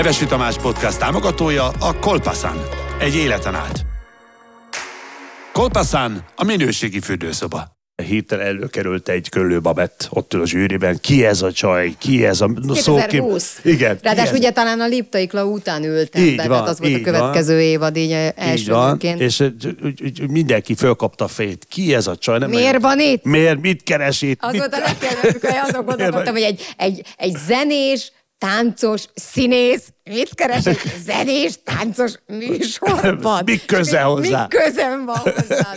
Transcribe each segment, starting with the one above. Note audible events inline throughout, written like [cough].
Hevesi Tamás Podcast támogatója a Kolpaszán. Egy életen át. Kolpaszán a minőségi fürdőszoba. Héttel előkerült egy köllő babett ott ül a zsűriben. Ki ez a csaj? Ki ez a no, szókép? 2020. Igen. Ráadásul ugye talán a Liptaikla után ültem Így be, van, tehát az volt a következő van. évad így eh, Így első van, nőként. és úgy, úgy, úgy, mindenki fölkapta a fejét. Ki ez a csaj? Nem Miért van itt? Miért? Mit keres itt? Az Mit- volt a legkedvesebb, amikor azon gondolkodtam, hogy egy, egy, egy zenés, táncos, színész, mit keres egy zenés, táncos műsorban? [laughs] Mi köze hozzá? Mi közem van hozzá?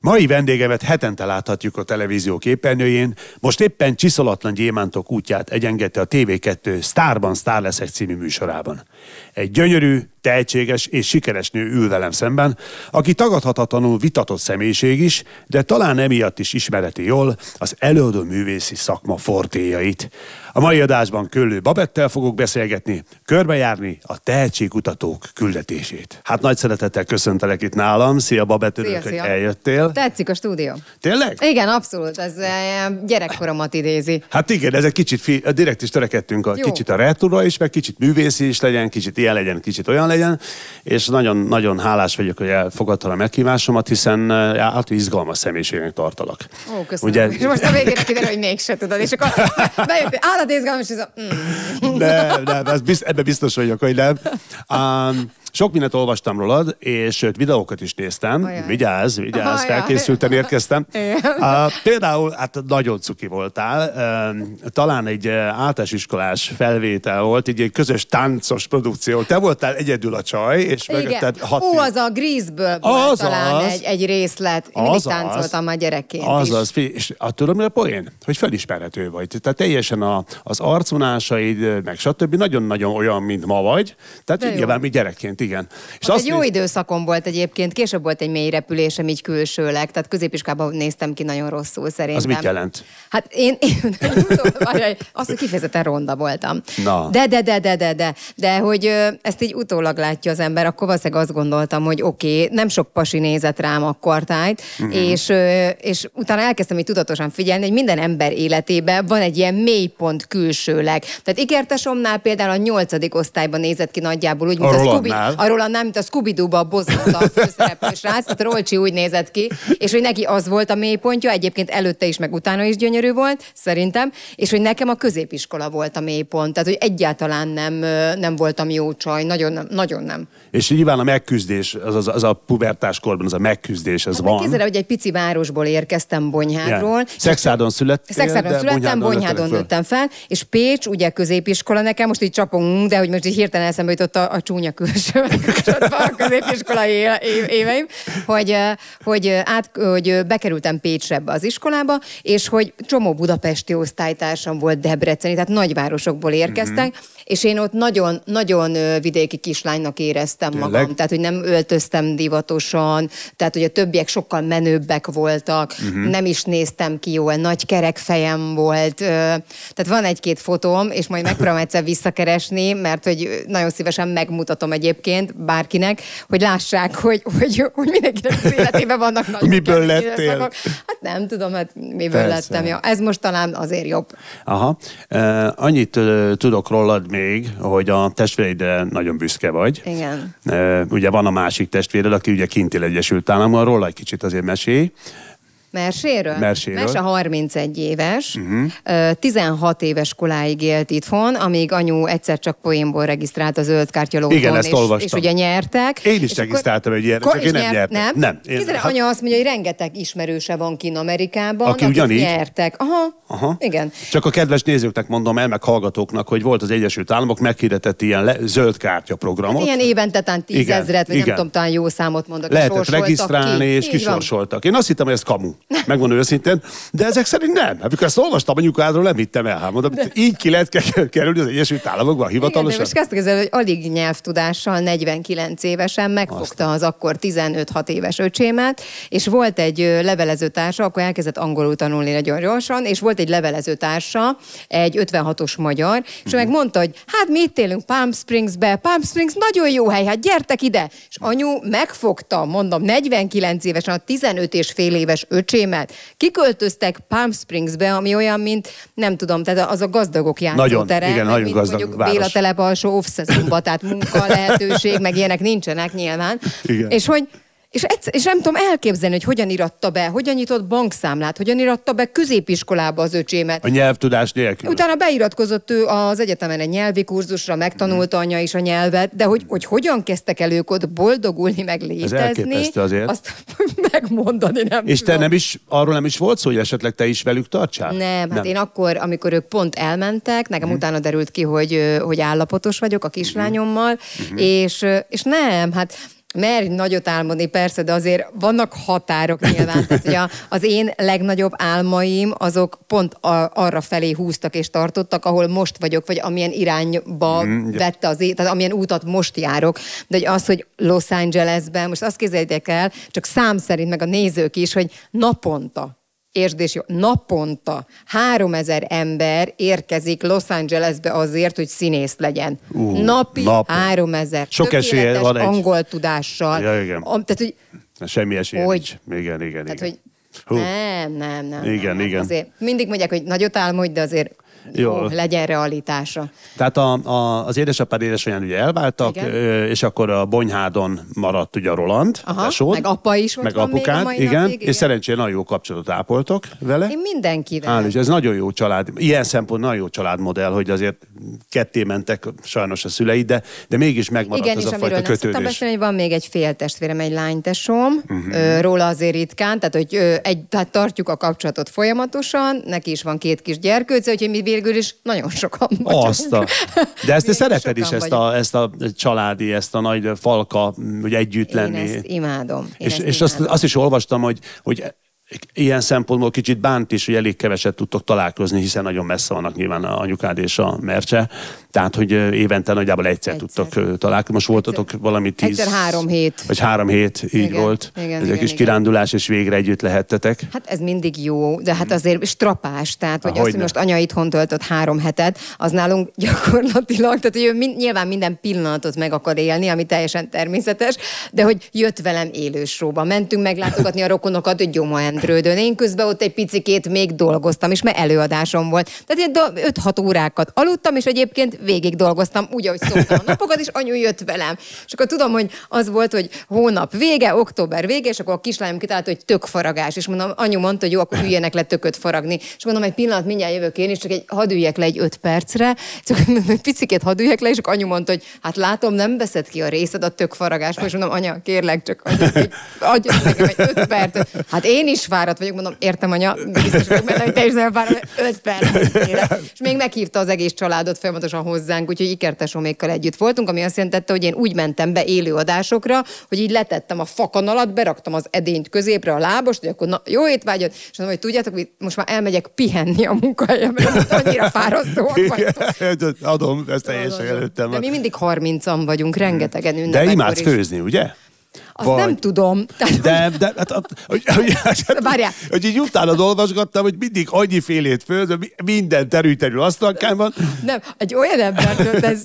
Mai vendégemet hetente láthatjuk a televízió képernyőjén, most éppen csiszolatlan gyémántok útját egyengette a TV2 Starban Star leszek című műsorában. Egy gyönyörű, tehetséges és sikeres nő ül velem szemben, aki tagadhatatlanul vitatott személyiség is, de talán emiatt is ismereti jól az előadó művészi szakma fortéjait. A mai adásban Köllő Babettel fogok beszélgetni, körbejárni a tehetségkutatók küldetését. Hát nagy szeretettel köszöntelek itt nálam. Szia Babett, örülök, hogy eljöttél. Tetszik a stúdió. Tényleg? Igen, abszolút, ez eh, gyerekkoromat idézi. Hát igen, ez egy kicsit, fi, direkt is törekedtünk a Jó. kicsit a retrora is, meg kicsit művészi is legyen, kicsit ilyen legyen, kicsit olyan legyen, és nagyon, nagyon hálás vagyok, hogy elfogadtad a meghívásomat, hiszen eh, hát izgalmas személyiségnek tartalak. Ó, köszönöm. Ugye, És most a végére kiderül, hogy mégse tudod. És akkor bejött, állat izgalmas, és a, mm. nem, nem, ez bizt, ebben biztos vagyok, hogy nem. Um, sok mindent olvastam rólad, és sőt, videókat is néztem. Ajaj. Vigyázz, vigyázz, Ajaj. felkészülten érkeztem. [laughs] Uh, például, hát nagyon cuki voltál. Uh, talán egy általános iskolás felvétel volt, így egy közös táncos produkció. Te voltál egyedül a csaj, és mögötted hat Ó, az a Grease-ből volt Az talán az. egy, egy részlet. Mindig Azaz. táncoltam már gyerekként is. Azaz, fi- és a tudom, mi a poén? Hogy felismerhető vagy. Tehát teljesen a, az arcvonásaid, meg stb. nagyon-nagyon olyan, mint ma vagy. Tehát nyilván mi gyerekként, igen. És Az egy jó néz- időszakom volt egyébként, később volt egy mély repülésem így külsőleg, tehát középiskolában néztem ki nagyon rosszul szerintem. Az mit jelent? Hát én, én [laughs] azt, hogy kifejezetten ronda voltam. Na. De, de, de, de, de, de, de, hogy ezt így utólag látja az ember, akkor valószínűleg azt gondoltam, hogy oké, okay, nem sok pasi nézett rám akkor tájt, Mhm. uh-huh. és, és utána elkezdtem így tudatosan figyelni, hogy minden ember életében van egy ilyen mélypont külsőleg. Tehát ikertesomnál például a nyolcadik osztályban nézett ki nagyjából úgy, mint A a, Scooby, Rolandnál? a Rolandnál, mint a Scooby-Dooba a bozóta a főszereplő srác, tehát Rolcsi úgy nézett ki, és hogy neki az volt a mélypontja, egyébként előtte is, meg utána is gyönyörű volt, szerintem, és hogy nekem a középiskola volt a mélypont, tehát hogy egyáltalán nem, nem voltam jó csaj, nagyon nem. Nagyon nem. És nyilván a megküzdés, az, az, az a pubertás korban, az a megküzdés, ez Hát van. Képzeld el, hogy egy pici városból érkeztem Bonyhádról. Igen. Szexádon születtél, Szexádon születtem, Bonyhádon nőttem fel, és Pécs, ugye középiskola nekem, most így csapunk, de hogy most így hirtelen eszembe jutott a, a csúnya külső kapcsolatban a középiskolai éveim, hogy, hogy, át, hogy bekerültem Pécsre ebbe az iskolába, és hogy csomó budapesti osztálytársam volt Debreceni, tehát nagyvárosokból érkeztek, Mhm. És én ott nagyon, nagyon ö, vidéki kislánynak éreztem Tényleg? magam. Tehát, hogy nem öltöztem divatosan, tehát, hogy a többiek sokkal menőbbek voltak, uh-huh. nem is néztem ki jól, nagy kerek fejem volt. Tehát van egy-két fotóm, és majd megpróbálom [laughs] egyszer visszakeresni, mert hogy nagyon szívesen megmutatom egyébként bárkinek, hogy lássák, hogy, hogy, hogy mindenkinek az életében vannak [laughs] nagy Miből lettél? időszakok. Hát nem tudom, hát miből Persze. lettem. Ja. Ez most talán azért jobb. Aha. Uh, annyit uh, tudok rólad még, hogy a testvéreidre nagyon büszke vagy. Igen. Ugye van a másik testvéred, aki ugye kint él Egyesült Államokban, róla egy kicsit azért mesélj. Merséről? Merséről. Merse 31 éves, uh-huh. 16 éves koláig élt itthon, amíg anyu egyszer csak poénból regisztrált a zöld kártyalóton, Igen, ezt és, olvastam. és ugye nyertek. Én is regisztráltam egy ilyenre, csak én nem nyer- nyertem. Nem? Nem, én- hát- anya azt mondja, hogy rengeteg ismerőse van kin Amerikában, Aki ugyanígy? nyertek. Aha, Aha. igen. Csak a kedves nézőknek mondom el, meg hallgatóknak, hogy volt az Egyesült Államok meghirdetett ilyen le, zöld kártya programot. Ilyen évente talán tízezret, vagy igen. nem tudom, talán jó számot mondok. Lehetett regisztrálni, ki. és kisorsoltak. Én azt hittem, hogy ez kamu. Megmondom őszintén, de ezek szerint nem. Hát, amikor ezt olvastam anyukádról, nem hittem el. Hát mondom, de... így ki lehet kerülni az Egyesült Államokban hivatalosan. Igen, de most kezdtek hogy alig nyelvtudással 49 évesen megfogta Aztán. az akkor 15-6 éves öcsémet, és volt egy levelezőtársa, akkor elkezdett angolul tanulni nagyon gyorsan, és volt egy levelezőtársa, egy 56-os magyar, és mm-hmm. meg mondta, hogy hát mi itt élünk Palm Springsbe, Palm Springs nagyon jó hely, hát gyertek ide! És anyu megfogta, mondom, 49 évesen a 15 és fél éves öcsémet, kiköltöztek Palm Springsbe, ami olyan, mint nem tudom, tehát az a gazdagok játszótere. Nagyon, igen, nagyon mint gazdag mondjuk város. Béla telep alsó off tehát munka [laughs] lehetőség, meg ilyenek nincsenek nyilván. Igen. És hogy és, egyszer, és nem tudom elképzelni, hogy hogyan iratta be, hogyan nyitott bankszámlát, hogyan iratta be középiskolába az öcsémet. A nyelvtudás nélkül. Utána beiratkozott ő az egyetemen egy nyelvi kurzusra, megtanulta anya is a nyelvet, de hogy, hogy hogyan kezdtek el ők ott boldogulni, meg létezni, Ez azért. azt [laughs] megmondani nem És tudom. te nem is, arról nem is volt szó, hogy esetleg te is velük tartsál? Nem, hát nem. hát én akkor, amikor ők pont elmentek, nekem hmm. utána derült ki, hogy, hogy állapotos vagyok a kislányommal, hmm. és, és nem, hát Merj nagyot álmodni, persze, de azért vannak határok nyilván. Tehát, hogy a, az én legnagyobb álmaim, azok pont a, arra felé húztak és tartottak, ahol most vagyok, vagy amilyen irányba mm, vette az élet, tehát amilyen útat most járok. De hogy az, hogy Los Angelesben, most azt képzeljétek el, csak szám szerint, meg a nézők is, hogy naponta Értsd és jó, naponta 3000 ember érkezik Los Angelesbe azért, hogy színész legyen. Uh, Napi nap. 3000. Sok esélye van egy... angol tudással. Ja, igen. A, tehát, hogy, Semmi esélye hogy, nincs. Igen, igen, tehát, igen. Hogy, Hú. Nem, nem, nem. Igen, nem, igen. Azért mindig mondják, hogy nagyot álmodj, de azért jó. legyen realitása. Tehát a, a, az édesapád édesanyján ugye elváltak, igen. és akkor a Bonyhádon maradt ugye a Roland, Aha, tesód, meg apa is meg apukád, még igen, napig, igen, és szerencsére nagyon jó kapcsolatot ápoltok vele. Én mindenkivel. Hál' ez nagyon jó család, ilyen szempont nagyon jó családmodell, hogy azért ketté mentek sajnos a szüleid, de, de mégis megmaradt igen, ez a fajta kötődés. beszélni, hogy van még egy fél testvérem, egy lánytesom, uh-huh. róla azért ritkán, tehát hogy egy, tehát tartjuk a kapcsolatot folyamatosan, neki is van két kis gyerkőce, úgyhogy mi végül is nagyon sokan vagyunk. Azt a... De ezt te szereted is, ezt a, ezt a családi, ezt a nagy falka, hogy együtt lenni. Én ezt imádom. Én és ezt és imádom. Azt, azt is olvastam, hogy, hogy ilyen szempontból kicsit bánt is, hogy elég keveset tudtok találkozni, hiszen nagyon messze vannak nyilván a anyukád és a mercse. Tehát, hogy évente nagyjából egyszer, egyszer. tudtok találkozni. Most voltatok valami tíz... Egyszer három hét. Vagy három hét, így igen, volt. Igen, Ez igen, egy kis igen. kirándulás, és végre együtt lehettetek. Hát ez mindig jó, de hát azért strapás. Tehát, hogy azt, hogy most anya itthon töltött három hetet, az nálunk [laughs] gyakorlatilag, tehát hogy ő mind, nyilván minden pillanatot meg akar élni, ami teljesen természetes, de hogy jött velem élősróba. Mentünk meglátogatni a rokonokat, hogy Gyoma Endrődön. Én közben ott egy picikét még dolgoztam, és mert előadásom volt. Tehát 5-6 órákat aludtam, és egyébként végig dolgoztam, úgy, ahogy szoktam a napokat, és anyu jött velem. És akkor tudom, hogy az volt, hogy hónap vége, október vége, és akkor a kislányom kitalálta, hogy tökfaragás. És mondom, anyu mondta, hogy jó, akkor üljenek le tököt faragni. És mondom, egy pillanat, mindjárt jövök én, és csak egy hadd üljek le egy öt percre, csak [laughs] egy picikét hadd üljek le, és anyu mondta, hogy hát látom, nem veszed ki a részed a tökfaragásból, és mondom, anya, kérlek, csak adj, nekem egy öt percet. Hát én is fáradt vagyok, mondom, értem, anya, biztos vagyok benne, hogy te is fáradt, öt perc. És még meghívta az egész családot folyamatosan hozzánk, úgyhogy ikertesomékkal együtt voltunk, ami azt jelentette, hogy én úgy mentem be élőadásokra, hogy így letettem a fakanalat, beraktam az edényt középre a lábost, hogy akkor na, jó étvágyat, és mondom, hogy tudjátok, hogy most már elmegyek pihenni a munkahelyemre, mert annyira fáradtóak vagytok. Adom, ezt teljesen előttem. De mi mindig 30-an vagyunk, rengetegen ünnepekor De imádsz főzni, ugye? Azt vagy... nem tudom. De, de hát, hogy, hogy, hogy, hogy így utána olvasgattam, hogy mindig annyi félét föl, minden terül asztalkán van. Nem, egy olyan ember, ez,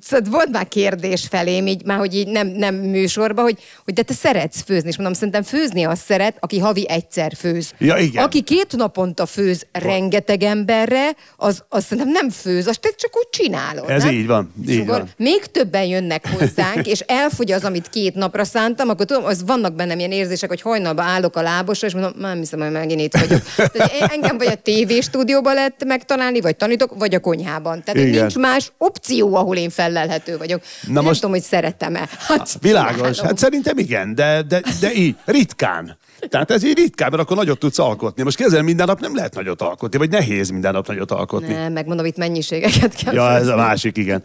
szóval volt már kérdés felém, így, már hogy így nem, nem műsorba, hogy, hogy de te szeretsz főzni, és mondom, szerintem főzni azt szeret, aki havi egyszer főz. Ja, igen. Aki két naponta főz rengeteg emberre, az, az szerintem nem főz, azt te csak úgy csinálod. Ez nem? így van. Így van. Még többen jönnek hozzánk, és elfogy az, amit két napra szántam, voltam, akkor tudom, az vannak bennem ilyen érzések, hogy hajnalban állok a lábosra, és mondom, nem hiszem, hogy megint itt vagyok. [laughs] Tehát engem vagy a tévéstúdióban lehet megtalálni, vagy tanítok, vagy a konyhában. Tehát Igen. nincs más opció, ahol én fellelhető vagyok. Na nem most... tudom, hogy szeretem-e. Hát, Világos, hát szerintem igen, de, de, de így, ritkán. Tehát ez így ritkán, mert akkor nagyot tudsz alkotni. Most kezel minden nap nem lehet nagyot alkotni, vagy nehéz minden nap nagyot alkotni. Nem, megmondom, itt mennyiségeket kell. Ja, ez a másik, igen.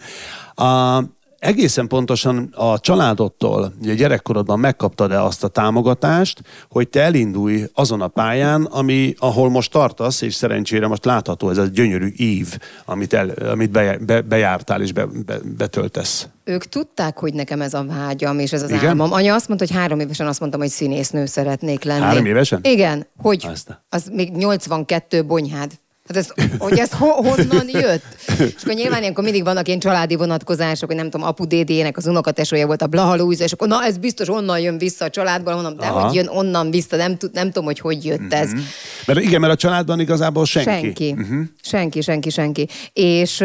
A, egészen pontosan a családodtól, ugye gyerekkorodban megkaptad-e azt a támogatást, hogy te elindulj azon a pályán, ami, ahol most tartasz, és szerencsére most látható ez a gyönyörű ív, amit, el, amit be, be, bejártál és be, be, betöltesz. Ők tudták, hogy nekem ez a vágyam, és ez az Igen? álmom. Anya azt mondta, hogy három évesen azt mondtam, hogy színésznő szeretnék lenni. Három évesen? Igen, hogy Aztán. az még 82 bonyhád. Hát ez, hogy ez ho- honnan jött? És akkor nyilván ilyenkor mindig vannak ilyen családi vonatkozások, hogy nem tudom, apu dédének az unokatesója volt a Blahalúza, és akkor na ez biztos onnan jön vissza a családból, mondom, de Aha. hogy jön onnan vissza, nem, nem tudom, hogy hogy jött ez. Mm-hmm. Mert igen, mert a családban igazából senki. Senki, uh-huh. senki, senki, senki. És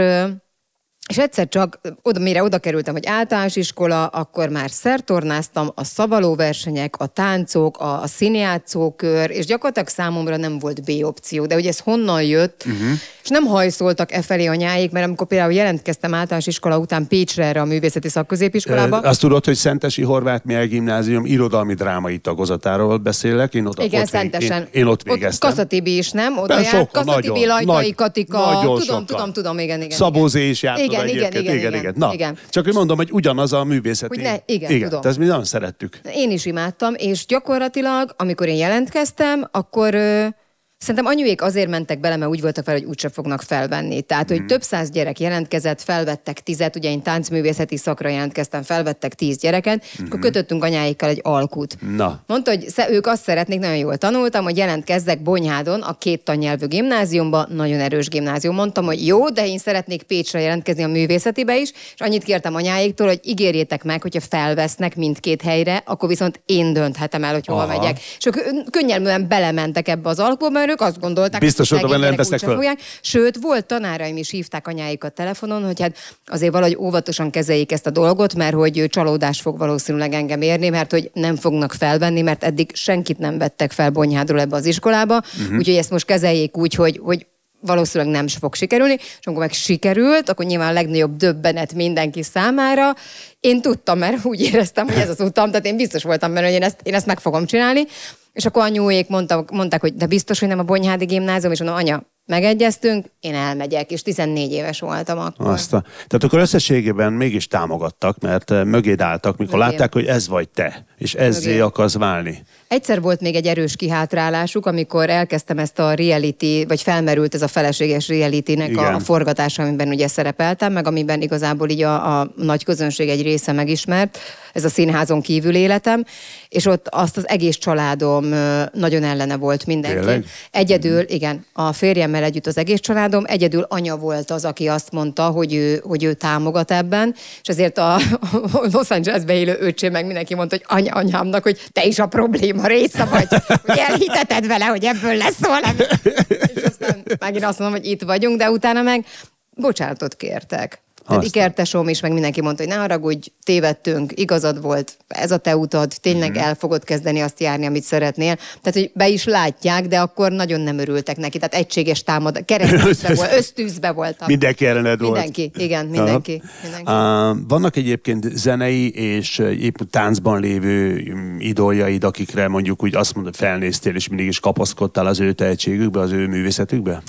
és egyszer csak, oda, mire oda kerültem, hogy általános iskola, akkor már szertornáztam a szavalóversenyek, a táncok, a, a színjátszókör, és gyakorlatilag számomra nem volt B opció. De hogy ez honnan jött, uh-huh. és nem hajszoltak e felé anyáik, mert amikor például jelentkeztem általános iskola után Pécsre erre a művészeti szakközépiskolába. E, azt tudod, hogy Szentesi Horváth Mihály Gimnázium irodalmi drámai tagozatáról beszélek, én oda Igen, ott, szentesen. Én, én ott végeztem. Ott Kaszatibi is, nem? Oda járt, Kaszatibi, Lajtai, nagy, Katika. Nagyon tudom, sokan. tudom, tudom, igen, igen. Szabózé is járt igen, igen, igen, igen, igen, igen. Na, igen. Csak hogy mondom, hogy ugyanaz a művészeti. Hogy ne, igen, igen tudom. ezt mi nagyon szerettük. Én is imádtam, és gyakorlatilag, amikor én jelentkeztem, akkor Szerintem anyuék azért mentek bele, mert úgy voltak fel, hogy úgyse fognak felvenni. Tehát, hogy mm. több száz gyerek jelentkezett, felvettek tizet, ugye én táncművészeti szakra jelentkeztem, felvettek tíz gyereket, mm-hmm. akkor kötöttünk anyáikkal egy alkut. Na. Mondta, hogy ők azt szeretnék, nagyon jól tanultam, hogy jelentkezzek Bonyhádon a két tannyelvű gimnáziumba, nagyon erős gimnázium. Mondtam, hogy jó, de én szeretnék Pécsre jelentkezni a művészetibe is, és annyit kértem anyáiktól, hogy ígérjétek meg, hogyha felvesznek mindkét helyre, akkor viszont én dönthetem el, hogy hova Aha. megyek. És ők könnyelműen belementek ebbe az alkukba, mert ők azt gondolták, Biztos hogy oda nem veszek fel. Fogják. Sőt, volt tanáraim is hívták anyáikat telefonon, hogy hát azért valahogy óvatosan kezeljék ezt a dolgot, mert hogy csalódás fog valószínűleg engem érni, mert hogy nem fognak felvenni, mert eddig senkit nem vettek fel Bonyhádról ebbe az iskolába, uh-huh. úgyhogy ezt most kezeljék úgy, hogy, hogy valószínűleg nem fog sikerülni, és amikor meg sikerült, akkor nyilván a legnagyobb döbbenet mindenki számára. Én tudtam, mert úgy éreztem, hogy ez az utam, tehát én biztos voltam benne, hogy én ezt, én ezt meg fogom csinálni. És akkor anyuék mondtak, mondták, hogy de biztos, hogy nem a Bonyhádi gimnázium, és mondom, anya, megegyeztünk, én elmegyek, és 14 éves voltam akkor. Azt a, tehát akkor összességében mégis támogattak, mert eh, mögéd álltak, mikor Mögé. látták, hogy ez vagy te, és ezzé Mögé. akarsz válni. Egyszer volt még egy erős kihátrálásuk, amikor elkezdtem ezt a reality, vagy felmerült ez a feleséges reality-nek a, a forgatása, amiben ugye szerepeltem, meg amiben igazából így a, a nagy közönség egy része megismert, ez a színházon kívül életem, és ott azt az egész családom nagyon ellene volt mindenki. Tényleg? Egyedül, mm. igen, a férjemmel együtt az egész családom, egyedül anya volt az, aki azt mondta, hogy ő, hogy ő támogat ebben, és ezért a [laughs] Los Angelesbe élő öcsém meg mindenki mondta, hogy anya, anyámnak, hogy te is a probléma része vagy, hogy elhiteted vele, hogy ebből lesz valami. és aztán megint azt mondom, hogy itt vagyunk, de utána meg bocsánatot kértek. Tehát ikertesom is, meg mindenki mondta, hogy ne haragudj, tévedtünk, igazad volt, ez a te utad, tényleg mm-hmm. el fogod kezdeni azt járni, amit szeretnél. Tehát, hogy be is látják, de akkor nagyon nem örültek neki. Tehát egységes támad, keresztűzbe [laughs] volt, ösztűzbe voltak. Mindenki ellened volt. Mindenki, igen, mindenki. mindenki. Uh, vannak egyébként zenei és épp táncban lévő mm, idoljaid, akikre mondjuk úgy azt mondod, felnéztél, és mindig is kapaszkodtál az ő tehetségükbe, az ő művészetükbe?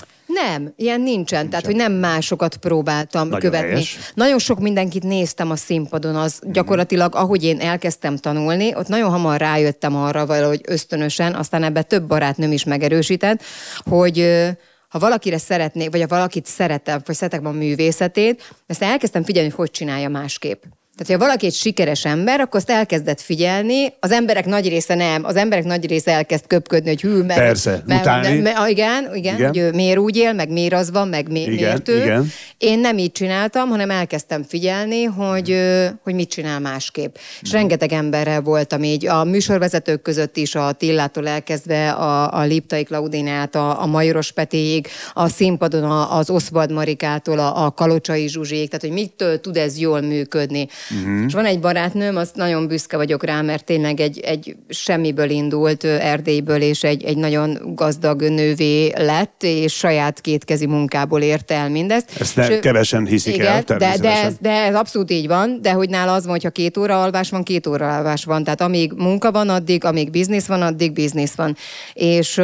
Nem, ilyen nincsen. nincsen. Tehát, hogy nem másokat próbáltam Nagyon követni. Helyes. Nagyon sok mindenkit néztem a színpadon, az mm. gyakorlatilag, ahogy én elkezdtem tanulni, ott nagyon hamar rájöttem arra valahogy ösztönösen, aztán ebbe több barátnőm is megerősített, hogy ha valakire szeretnék, vagy ha valakit szeretem, vagy szeretek a művészetét, ezt elkezdtem figyelni, hogy hogy csinálja másképp. Tehát, ha valaki egy sikeres ember, akkor azt elkezdett figyelni, az emberek nagy része nem, az emberek nagy része elkezd köpködni, hogy hű, mert, Persze, mert, mert, mert, igen, igen, igen, hogy ő miért úgy él, meg miért az van, meg mi, igen, miért ő. Igen. Én nem így csináltam, hanem elkezdtem figyelni, hogy, hogy mit csinál másképp. És rengeteg emberrel voltam így, a műsorvezetők között is, a Tillától elkezdve, a, a Liptai Klaudinát, a, a Majoros Petéig, a színpadon a, az Oszvald Marikától, a, a Kalocsai Zsuzsék, tehát hogy mitől tud ez jól működni. Uh-huh. És van egy barátnőm, azt nagyon büszke vagyok rá, mert tényleg egy, egy semmiből indult Erdélyből, és egy, egy nagyon gazdag nővé lett, és saját kétkezi munkából érte el mindezt. Ezt ne, és, kevesen hiszik igen, el, de, de, ez, de ez abszolút így van, de hogy nála az van, hogyha két óra alvás van, két óra alvás van. Tehát amíg munka van addig, amíg biznisz van, addig biznisz van. És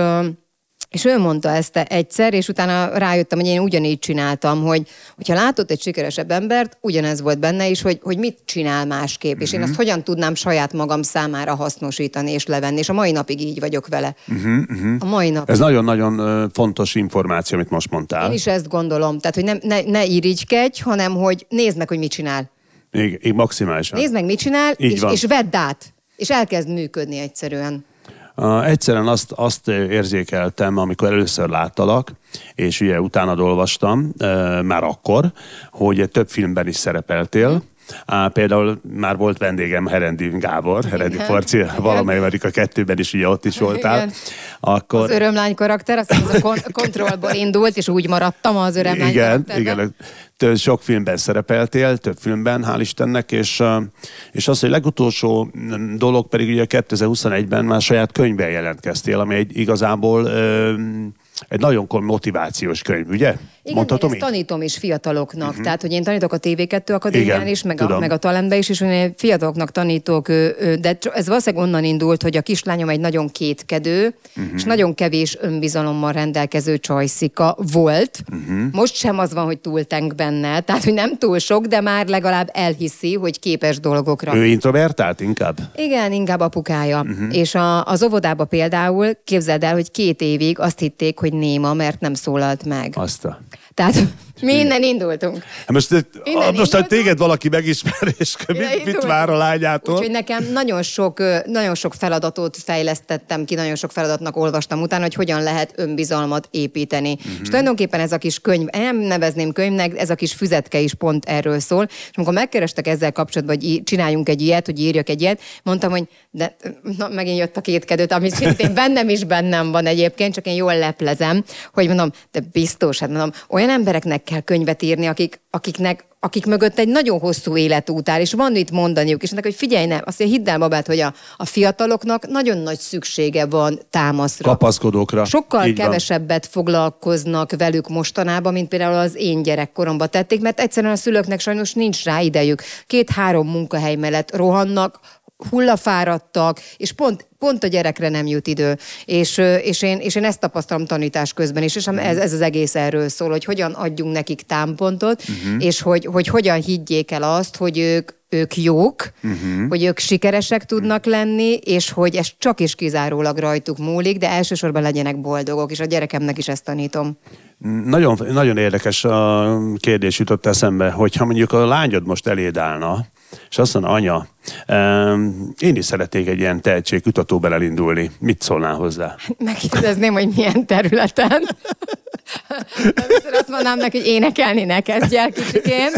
És ő mondta ezt egyszer, és utána rájöttem, hogy én ugyanígy csináltam, hogy hogyha látott egy sikeresebb embert, ugyanez volt benne is, hogy, hogy mit csinál másképp, uh-huh. és én Mhm. azt hogyan tudnám saját magam számára hasznosítani és levenni, és a mai napig így vagyok vele. Uh-huh, uh-huh. A mai nap. Ez nagyon-nagyon fontos információ, amit most mondtál. Én is ezt gondolom. Tehát, hogy nem, ne, ne irigykedj, hanem hogy nézd meg, hogy mit csinál. Még, még maximálisan. Nézd meg, mit csinál, Így és, van. és vedd át. És elkezd működni egyszerűen. Egyszerűen azt, azt érzékeltem, amikor először láttalak, és ugye utána olvastam, már akkor, hogy több filmben is szerepeltél. Uh, például már volt vendégem Herendi Gábor, Herendi Igen. Igen. valamelyik a kettőben is ugye ott is voltál. Igen. Akkor, Az örömlány karakter, azt az a kon- [laughs] kontrollból indult, és úgy maradtam az örömlány igen, karakterben. igen, tő- sok filmben szerepeltél, több filmben, hál' Istennek, és, és az, hogy legutolsó mm, dolog pedig ugye 2021-ben már saját könyvben jelentkeztél, ami egy igazából egy nagyon komoly motivációs könyv, ugye? Igen, Mondhatom én ezt így? tanítom is fiataloknak. Uh-huh. Tehát, hogy én tanítok a TV2 Akadémián Igen, is, meg a, tudom. meg a Talentbe is, és én fiataloknak tanítok, de ez valószínűleg onnan indult, hogy a kislányom egy nagyon kétkedő, uh-huh. és nagyon kevés önbizalommal rendelkező csajszika volt. Uh-huh. Most sem az van, hogy túltenk benne, tehát, hogy nem túl sok, de már legalább elhiszi, hogy képes dolgokra. Ő introvertált inkább? Igen, inkább apukája. Uh-huh. És a, az óvodába például képzeld el, hogy két évig azt hitték, hogy néma, mert nem szólalt meg. Azt a... Tehát mi innen indultunk. Hát Most, Innen most ha indultunk. téged valaki megismer, és mit, mit vár a lányától? Úgyhogy nekem nagyon sok, nagyon sok feladatot fejlesztettem ki, nagyon sok feladatnak olvastam utána, hogy hogyan lehet önbizalmat építeni. Mhm. Uh-huh. És tulajdonképpen ez a kis könyv, nem nevezném könyvnek, ez a kis füzetke is pont erről szól. És amikor megkerestek ezzel kapcsolatban, hogy csináljunk egy ilyet, hogy írjak egy ilyet, mondtam, hogy de na, megint jött a kétkedőt, ami szintén [laughs] bennem is bennem van egyébként, csak én jól leplezem, hogy mondom, de biztos, hát mondom, olyan embereknek kell könyvet írni, akik, akiknek akik mögött egy nagyon hosszú életút áll, és van mit mondaniuk, és ennek, hogy figyelj, nem, azt mondja, hidd el, babát, hogy a, a fiataloknak nagyon nagy szüksége van támaszra. Kapaszkodókra. Sokkal Így van. kevesebbet foglalkoznak velük mostanában, mint például az én gyerekkoromban tették, mert egyszerűen a szülőknek sajnos nincs rá idejük. Két-három munkahely mellett rohannak, hullafáradtak, és pont, pont a gyerekre nem jut idő. És, és, én, és én ezt tapasztalom tanítás közben is, és ez, ez az egész erről szól, hogy hogyan adjunk nekik támpontot, uh-huh. és hogy, hogy hogyan higgyék el azt, hogy ők ők jók, uh-huh. hogy ők sikeresek tudnak lenni, és hogy ez csak és kizárólag rajtuk múlik, de elsősorban legyenek boldogok, és a gyerekemnek is ezt tanítom. Nagyon, nagyon érdekes a kérdés jutott eszembe, hogyha mondjuk a lányod most eléd állna, és azt mondja, anya, én is szeretnék egy ilyen tehetségkutatóban elindulni. Mit szólnál hozzá? Megkérdezném, hogy milyen területen. Először azt mondanám neki, hogy énekelni ne kezdj el kicsikén.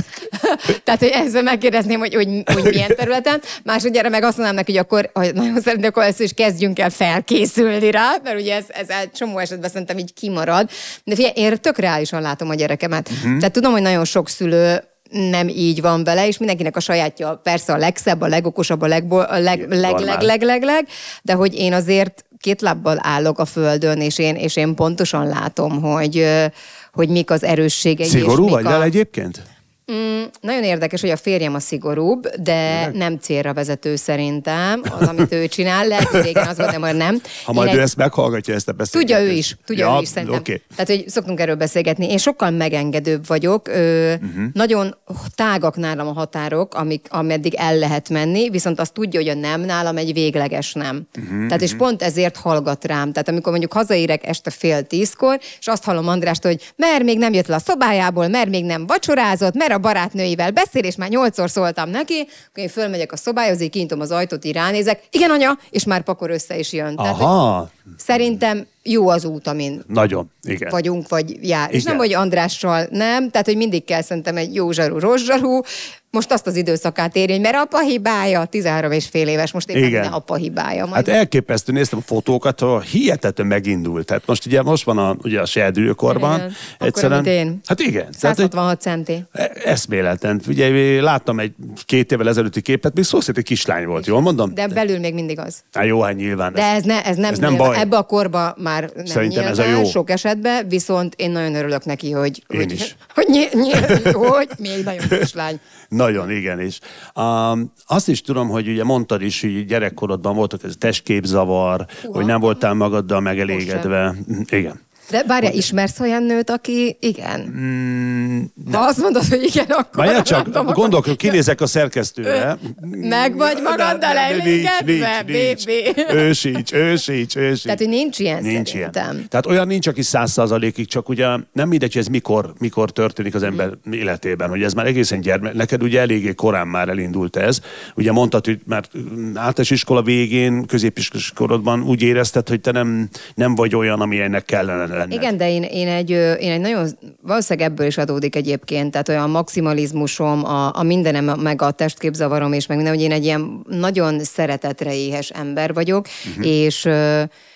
Tehát, hogy ezzel megkérdezném, hogy, hogy, hogy milyen területen. Másodjára meg azt mondanám neki, hogy akkor, ha nagyon szeretnék, akkor ezt is kezdjünk el felkészülni rá, mert ugye ez, ez egy csomó esetben szerintem így kimarad. De figyelj, én tök reálisan látom a gyerekemet. Uh-huh. Tehát tudom, hogy nagyon sok szülő nem így van vele, és mindenkinek a sajátja persze a legszebb, a legokosabb, a, legbo- a leg, leg, leg, leg, leg, leg, de hogy én azért két lábbal állok a földön, és én, és én pontosan látom, hogy, hogy mik az erősségei. Szigorú és mik vagy a... egyébként? Mm, nagyon érdekes, hogy a férjem a szigorúbb, de nem célra vezető szerintem, az, amit ő csinál. Lehet, hogy régen az volt, de már nem. Ha Én majd egy- ő ezt meghallgatja, ezt a beszélgetést. Tudja ő is, tudja ja, ő is szerintem. Oké. Tehát, hogy szoktunk erről beszélgetni. Én sokkal megengedőbb vagyok. Ö, Mhm. uh-huh. Nagyon tágak nálam a határok, amik, ameddig el lehet menni, viszont azt tudja, hogy a nem nálam egy végleges nem. Mhm, Uh-huh. Tehát, és pont ezért hallgat rám. Tehát, amikor mondjuk hazaérek este fél tízkor, és azt hallom Andrástól, hogy mert még nem jött le a szobájából, mert még nem vacsorázott, mert a barátnőivel beszél, és már nyolcszor szóltam neki, akkor én fölmegyek a szobához, így kinyitom az ajtót, így ránézek, igen, anya, és már pakor össze is jön. Tehát, Aha, Szerintem jó az út, amin nagyon, igen. vagyunk, vagy jár. És Igen. nem, hogy Andrással nem, tehát, hogy mindig kell szerintem egy jó zsarú, rossz zsarú. Most azt az időszakát érjen, mert apa hibája, 13 és fél éves, most éppen Igen. apa hibája. Majd Hát elképesztő, néztem a fotókat, ahol hihetetlen megindult. Tehát most ugye most van a, ugye a serdülőkorban. Igen. Akkor, mint én. Hát igen. Tehát, hogy 166 centi. e- eszméletlen. Ugye láttam egy két évvel ezelőtti képet, még szó szerint egy kislány volt, jól mondom? De belül még mindig az. Hát jó, hát nyilván. De ez, ne, ez nem, ez nem baj. Ebbe a korba már nem Szerintem ez a nyilván, jó. sok esetben, viszont én nagyon örülök neki, hogy, Én hogy, is. [laughs] hogy, ny, ny, hogy még nagyon kislány. [laughs] Nagyon, igen is. Um, azt is tudom, hogy ugye mondtad is, hogy gyerekkorodban voltak ez testképzavar, hogy nem voltál magaddal megelégedve. Igen. De várja, ismersz olyan nőt, aki igen? Mm, ha azt mondod, hogy igen, akkor... Várjál csak, gondolok, kinézek a szerkesztőre. Meg vagy magaddal elégedve, bébi. Ő sincs, ő sincs, ő sincs. Tehát, hogy nincs ilyen nincs szerintem. Ilyen. Tehát olyan nincs, aki száz százalékig, csak ugye nem mindegy, hogy ez mikor, mikor történik az ember mm. életében, hogy ez már egészen gyermek. Neked ugye eléggé korán már elindult ez. Ugye mondtad, hogy már általános iskola végén, középiskorodban úgy érezted, hogy te nem, nem vagy olyan, ami ennek kellene lenne. Igen, de én, én, egy, én egy nagyon, valószínűleg ebből is adódik egyébként, tehát olyan maximalizmusom, a, a mindenem, meg a testképzavarom, és meg minden, hogy én egy ilyen nagyon szeretetre éhes ember vagyok, uh-huh. és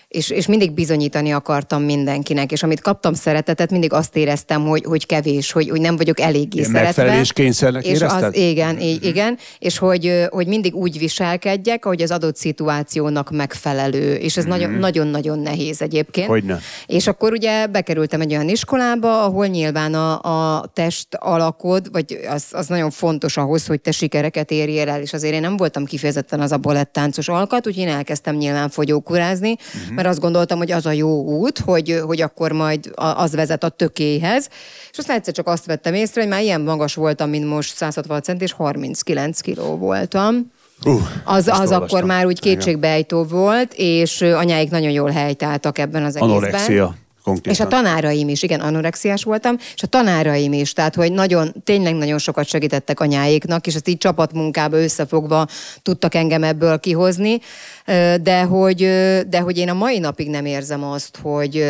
és, és mindig bizonyítani akartam mindenkinek, és amit kaptam szeretetet, mindig azt éreztem, hogy, hogy kevés, hogy, hogy nem vagyok eléggé Ilyen szeretve. Megfelelés kényszernek és az, igen, így, igen, és hogy, hogy mindig úgy viselkedjek, hogy az adott szituációnak megfelelő, és ez mm-hmm. nagyon-nagyon nehéz egyébként. Hogyne. És akkor ugye bekerültem egy olyan iskolába, ahol nyilván a, a test alakod, vagy az, az nagyon fontos ahhoz, hogy te sikereket érjél el, és azért én nem voltam kifejezetten az a balettáncos alkat, úgyhogy én elkezdtem nyilván fogyókurázni, mm-hmm mert azt gondoltam, hogy az a jó út, hogy, hogy akkor majd az vezet a tökéhez. És aztán egyszer csak azt vettem észre, hogy már ilyen magas voltam, mint most 160 cent, és 39 kiló voltam. Uh, az az akkor már úgy kétségbejtó volt, és anyáik nagyon jól helytáltak ebben az egészben. Anorexia. Konkrétan. És a tanáraim is, igen, anorexiás voltam, és a tanáraim is, tehát hogy nagyon, tényleg nagyon sokat segítettek anyáiknak, és ezt így csapatmunkába összefogva tudtak engem ebből kihozni, de hogy, de hogy én a mai napig nem érzem azt, hogy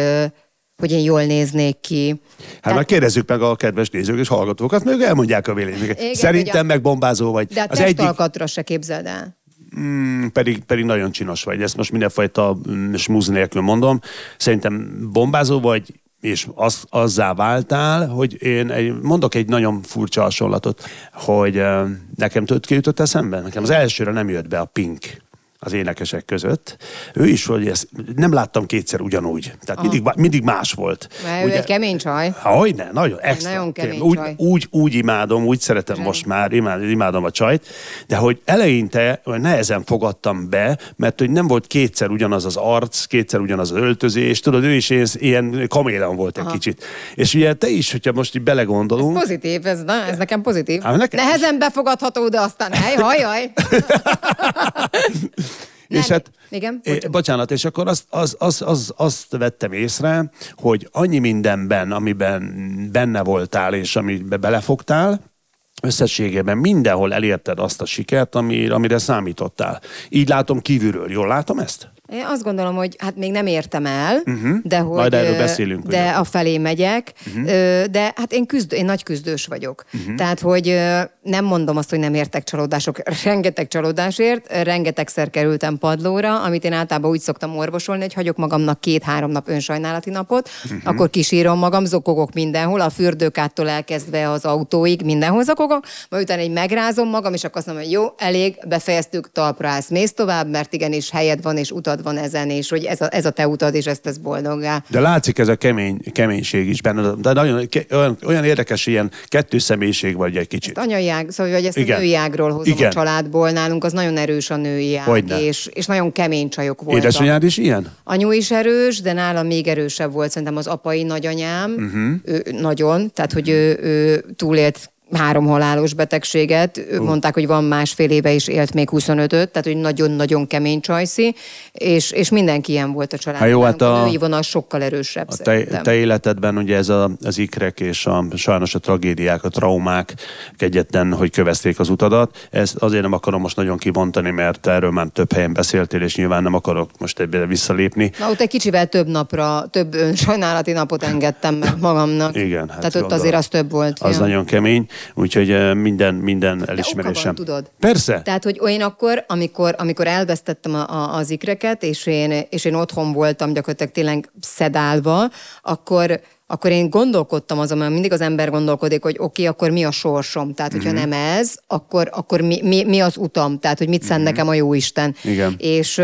hogy én jól néznék ki. Hát Tehát... már kérdezzük meg a kedves nézők és hallgatókat, meg a véleményeket. Szerintem meg bombázó vagy. De a az testalkatra egyik... se képzeld el. Mm, pedig, pedig nagyon csinos vagy. Ezt most mindenfajta mm, smúz nélkül mondom. Szerintem bombázó vagy, és az, azzá váltál, hogy én egy, mondok egy nagyon furcsa hasonlatot, hogy nekem tudod ki jutott eszembe? Nekem az elsőre nem jött be a Pink az énekesek között. Ő is, hogy ezt nem láttam kétszer ugyanúgy. Tehát mindig, mindig más volt. Mert ő egy kemény csaj. Hogy ne, nagyon extra. Nagyon kemény úgy, csaj. Úgy, úgy imádom, úgy szeretem Zseni. most már, imádom, imádom a csajt, de hogy eleinte nehezen fogadtam be, mert hogy nem volt kétszer ugyanaz az arc, kétszer ugyanaz az öltözés, tudod, ő is ilyen kaméleon volt egy Aha. kicsit. És ugye te is, hogyha most így belegondolunk. Ez pozitív, ez, na, ez nekem pozitív. Hát, nekem Nehezen is. befogadható, de aztán hely, hajaj. [laughs] Nem, és hát, igen, é, bocsánat, és akkor azt, az, az, az, azt vettem észre, hogy annyi mindenben, amiben benne voltál, és amiben belefogtál, összességében mindenhol elérted azt a sikert, ami, amire számítottál. Így látom kívülről. Jól látom ezt? Én azt gondolom, hogy hát még nem értem el, uh-huh. de hogy... Majd erről beszélünk. De ugye. a felé megyek, uh-huh. de hát én, küzd, én nagy küzdős vagyok. Uh-huh. Tehát, hogy nem mondom azt, hogy nem értek csalódások. [laughs] Rengeteg csalódásért, rengetegszer kerültem padlóra, amit én általában úgy szoktam orvosolni, hogy hagyok magamnak két-három nap önsajnálati napot, uh-huh. akkor kísírom magam, zokogok mindenhol, a fürdőkáttól elkezdve az autóig, mindenhol zokogok, majd utána egy megrázom magam, és akkor azt mondom, hogy jó, elég, befejeztük, talpra állsz, mész tovább, mert igenis helyed van, és utad utad van ezen, és hogy ez a, ez a te utad, és ezt tesz boldoggá. De látszik ez a kemény, keménység is benne, de nagyon, olyan, olyan érdekes ilyen kettő személyiség vagy egy kicsit. Ezt anyai ág, szóval hogy ezt Igen. a női ágról hozom Igen. a családból, nálunk az nagyon erős a női ág, és, és nagyon kemény csajok voltak. Édesanyád is ilyen? Anyu is erős, de nálam még erősebb volt szerintem az apai nagyanyám, uh-huh. ő, nagyon, tehát hogy ő, ő túlélt három halálos betegséget, uh. mondták, hogy van másfél éve is élt még 25-öt, tehát hogy nagyon-nagyon kemény csajszi, és, és mindenki ilyen volt a családban. jó, hát a, a női vonal sokkal erősebb a te, te életedben ugye ez a, az ikrek és a, sajnos a tragédiák, a traumák egyetlen, hogy kövezték az utadat. Ezt azért nem akarom most nagyon kibontani, mert erről már több helyen beszéltél, és nyilván nem akarok most ebbe visszalépni. Na ott egy kicsivel több napra, több sajnálati napot engedtem meg magamnak. Igen. Hát Tehát ott azért az több volt. Az ja. nagyon kemény. Úgyhogy minden, minden elismerésem. Tudod. Persze. Tehát, hogy én akkor, amikor, amikor elvesztettem a, a, az ikreket, és én, és én otthon voltam gyakorlatilag tényleg szedálva, akkor akkor én gondolkodtam azon, mert mindig az ember gondolkodik, hogy oké, okay, akkor mi a sorsom? Tehát, hogyha mm-hmm. nem ez, akkor, akkor mi, mi, mi az utam? Tehát, hogy mit szent mm-hmm. nekem a Jóisten? Igen. És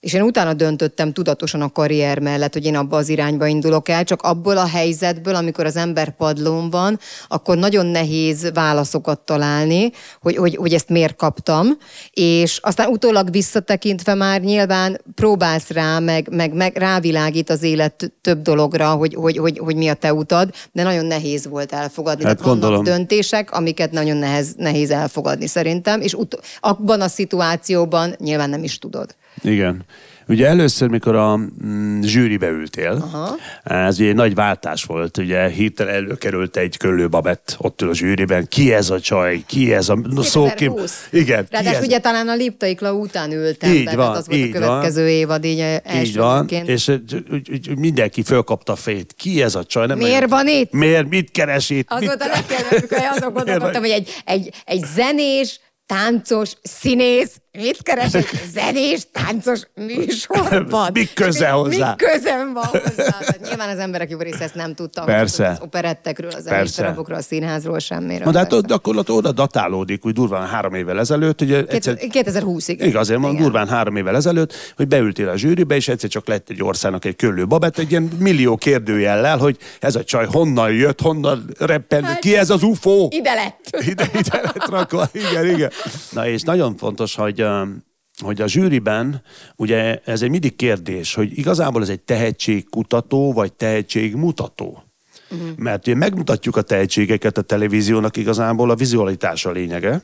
és én utána döntöttem tudatosan a karrier mellett, hogy én abba az irányba indulok el, csak abból a helyzetből, amikor az ember padlón van, akkor nagyon nehéz válaszokat találni, hogy, hogy, hogy ezt miért kaptam, és aztán utólag visszatekintve már nyilván próbálsz rá, meg, meg, meg rávilágít az élet több dologra, hogy, hogy, hogy, hogy mi a te utad, de nagyon nehéz volt elfogadni. Hát Tehát vannak döntések, amiket nagyon nehez, nehéz elfogadni szerintem, és ut- abban a szituációban nyilván nem is tudod. Igen. Ugye először, mikor a mm, zsűribe ültél, Aha. ez ugye egy nagy váltás volt, ugye hirtelen előkerült egy köllő babett ott ül a zsűriben, ki ez a csaj, ki ez a no, szó ki... 2020. Igen, Ráadásul ez? ugye talán a Liptai Kla után ültem Így be, van, az volt a így következő van. évad, így Így első van, és úgy, úgy, úgy, mindenki fölkapta a fejét. Ki ez a csaj? Nem Miért nagyon- van itt? Miért? Mit keres itt? Az mit... volt a legkedvesebb, amikor azon gondolkodtam, hogy egy, egy, egy zenés, táncos, színész, mit keres egy zenés, táncos műsorban? [laughs] Mi köze hozzá? Mi közem van hozzá? Tehát nyilván az emberek jó része ezt nem tudta. Persze. Az operettekről, az darabokról, a színházról, semmiről. Na, de hát ott gyakorlatilag oda datálódik, úgy durván három évvel ezelőtt, ugye egyszer, 2020 igen. Igen, azért mondom, durván három évvel ezelőtt, hogy beültél a zsűribe, és egyszer csak lett egy országnak egy köllő babett, egy ilyen millió kérdőjellel, hogy ez a csaj honnan jött, honnan reppen, Hát, ki ez az UFO? Ide lett. ide, ide lett rakva. Igen, igen. Na és nagyon fontos, hogy um, hogy a zsűriben, ugye ez egy mindig kérdés, hogy igazából ez egy tehetségkutató, vagy tehetségmutató. Uh-huh. Mert ugye megmutatjuk a tehetségeket a televíziónak igazából, a vizualitás a lényege.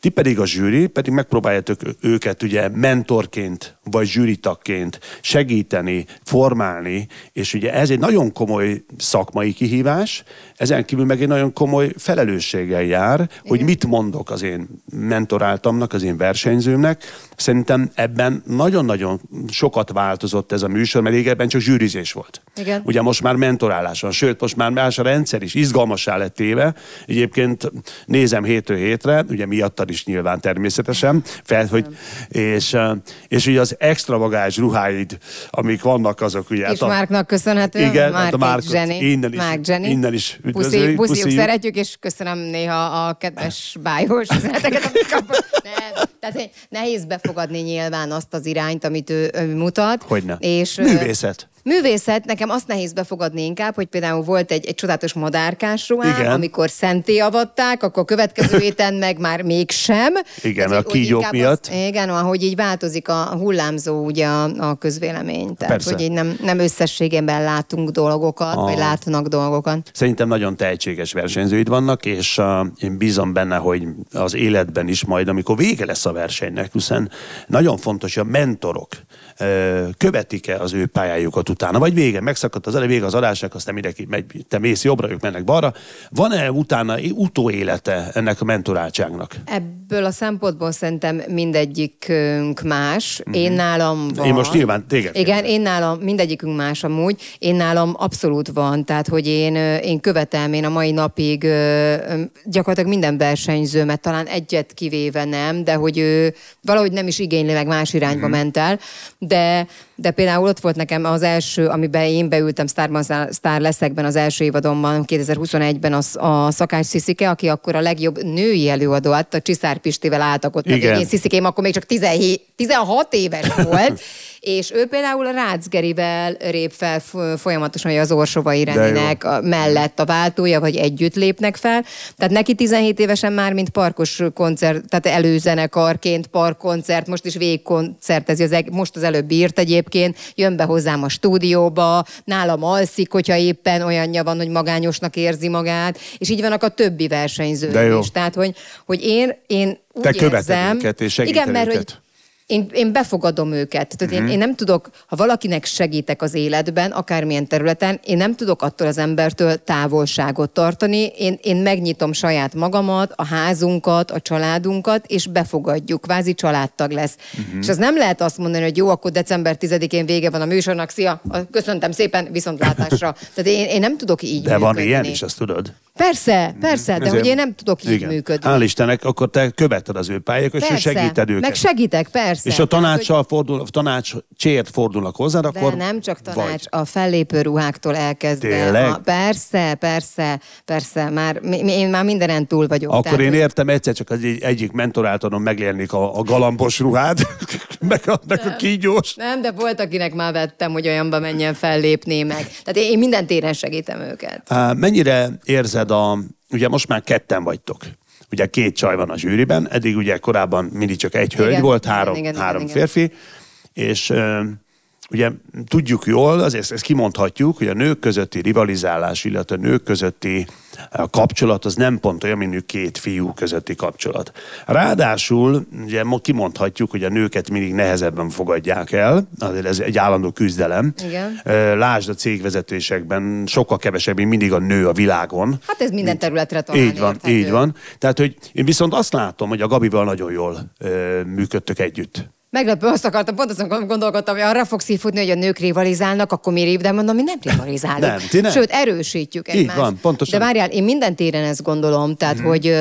Ti pedig a zsűri, pedig megpróbáljátok őket ugye mentorként, vagy zsűritagként segíteni, formálni, és ugye ez egy nagyon komoly szakmai kihívás, ezen kívül meg egy nagyon komoly felelősséggel jár, hogy mit mondok az én mentoráltamnak, az én versenyzőmnek. Szerintem ebben nagyon-nagyon sokat változott ez a műsor, mert régebben csak zsűrizés volt. Igen. Ugye most már mentorálás van, sőt, most már más a rendszer is, izgalmassá lett téve. Egyébként nézem hétről hétre, ugye miattad is nyilván természetesen, fel, hogy, és, és ugye az extravagáns ruháid, amik vannak, azok ugye... És hát a- Márknak köszönhetően. Igen, Márk hát a Márkot zseni. innen is- Márk zseni. innen is Puszi, üdvözöljük, puszjuk, pusziljuk. szeretjük, és köszönöm néha a kedves bájos [laughs] üzeneteket, amit. Nem, tehát nehéz befogadni nyilván azt az irányt, amit ő, ő mutat. Hogyne. És, Művészet. Művészet, nekem azt nehéz befogadni inkább, hogy például volt egy, egy csodálatos madárkás ruhám, Igen. amikor szenté avatták, akkor következő [laughs] héten meg már mégsem. Igen, hogy- a kígyók miatt. Az, igen, ahogy így változik a hullámzó ugye a, a közvélemény. Tehát, Persze. hogy így nem, nem összességében látunk dolgokat, Ah. vagy látnak dolgokat. Szerintem nagyon tehetséges versenyzőid vannak, és uh, én bízom benne, hogy az életben is majd, amikor vége lesz a versenynek, hiszen nagyon fontos, hogy a mentorok követik-e az ő pályájukat utána, vagy vége, megszakadt az elő, vége az adásnak, aztán mindenki megy, te mész jobbra, ők mennek balra. Van-e utána utóélete ennek a mentoráltságnak? Ebből a szempontból szerintem mindegyikünk más. Én nálam van. Én most nyilván téged Igen, kérdezem. én nálam, mindegyikünk más amúgy. Én nálam abszolút van, tehát hogy én, én követem, én a mai napig gyakorlatilag minden versenyzőmet, talán egyet kivéve nem, de hogy ő valahogy nem is igényli meg más irányba Mhm. ment el, de, de például ott volt nekem az első, amiben én beültem Starban, Star leszekben az első évadonban, 2021-ben az, a Szakács Sziszike, aki akkor a legjobb női előadó, hát a Csiszár Pistivel álltak ott, Igen. én Sziszikém akkor még csak 17, 16 éves volt, [laughs] és ő például a Rácz Gerivel rép fel folyamatosan, hogy az Orsovai Reninek mellett a váltója, vagy együtt lépnek fel. Tehát neki 17 évesen már, mint parkos koncert, tehát előzenekarként parkkoncert, most is végigkoncertezi, az, most az előbb írt egyébként, jön be hozzám a stúdióba, nálam alszik, hogyha éppen olyanja van, hogy magányosnak érzi magát, és így vannak a többi versenyző is. Tehát, hogy, hogy én, én úgy Te érzem, őket, és igen, mert hogy őket. Én, én befogadom őket. Tehát uh-huh. én, én nem tudok, ha valakinek segítek az életben, akármilyen területen, én nem tudok attól az embertől távolságot tartani. Én, én megnyitom saját magamat, a házunkat, a családunkat, és befogadjuk. Kvázi családtag lesz. Uh-huh. És az nem lehet azt mondani, hogy jó, akkor december 10-én vége van a műsornak, szia, köszöntem szépen, viszontlátásra. [laughs] Tehát én, én nem tudok így De van működni. ilyen is, azt tudod? Persze, persze, de Ezért- hogy én nem tudok így Igen. működni. Hál' Istennek, akkor te követed az ő pályákat, és segíted őket. meg segítek, persze. Persze. És a tanácssal fordul, tanácsért fordulnak hozzá, De akkor... nem csak tanács, vagy. a fellépő ruháktól elkezdve. Tényleg? A, persze, persze, persze, már, mi, én már mindenen túl vagyok. Akkor tehát, én hogy- értem, egyszer csak az egy, egyik mentoráltanom meglérnék a, a galambos ruhát, [laughs] meg a, meg a kígyós. Nem, de volt, akinek már vettem, hogy olyanba menjen fellépni meg. Tehát én, én minden téren segítem őket. Mennyire érzed a... Ugye most már ketten vagytok. Ugye két csaj van a zsűriben, eddig ugye korábban mindig csak egy hölgy Igen, volt, igen, három, igen, igen, három igen. férfi, és ö, ugye tudjuk jól, azért ezt kimondhatjuk, hogy a nők közötti rivalizálás, illetve a nők közötti ö, kapcsolat az nem pont olyan, mint két fiú közötti kapcsolat. Ráadásul ugye kimondhatjuk, hogy a nőket mindig nehezebben fogadják el, azért ez egy állandó küzdelem. Igen. Ö, Lásd a cégvezetésekben sokkal kevesebb, mint mindig a nő a világon. Hát ez minden területre talán Így van, érthető. így van. Tehát, hogy én viszont azt látom, hogy a Gabival nagyon jól ö, működtök együtt. Meglepő, azt akartam, pont azon gondolkodtam, hogy arra fogsz így futni, hogy a nők rivalizálnak, akkor mi de mondom, mi nem rivalizálunk. Nem, ti nem. Sőt, erősítjük Így egymást. van, pontosan. De várjál, én minden téren ezt gondolom, tehát, Mhm. mm. hogy,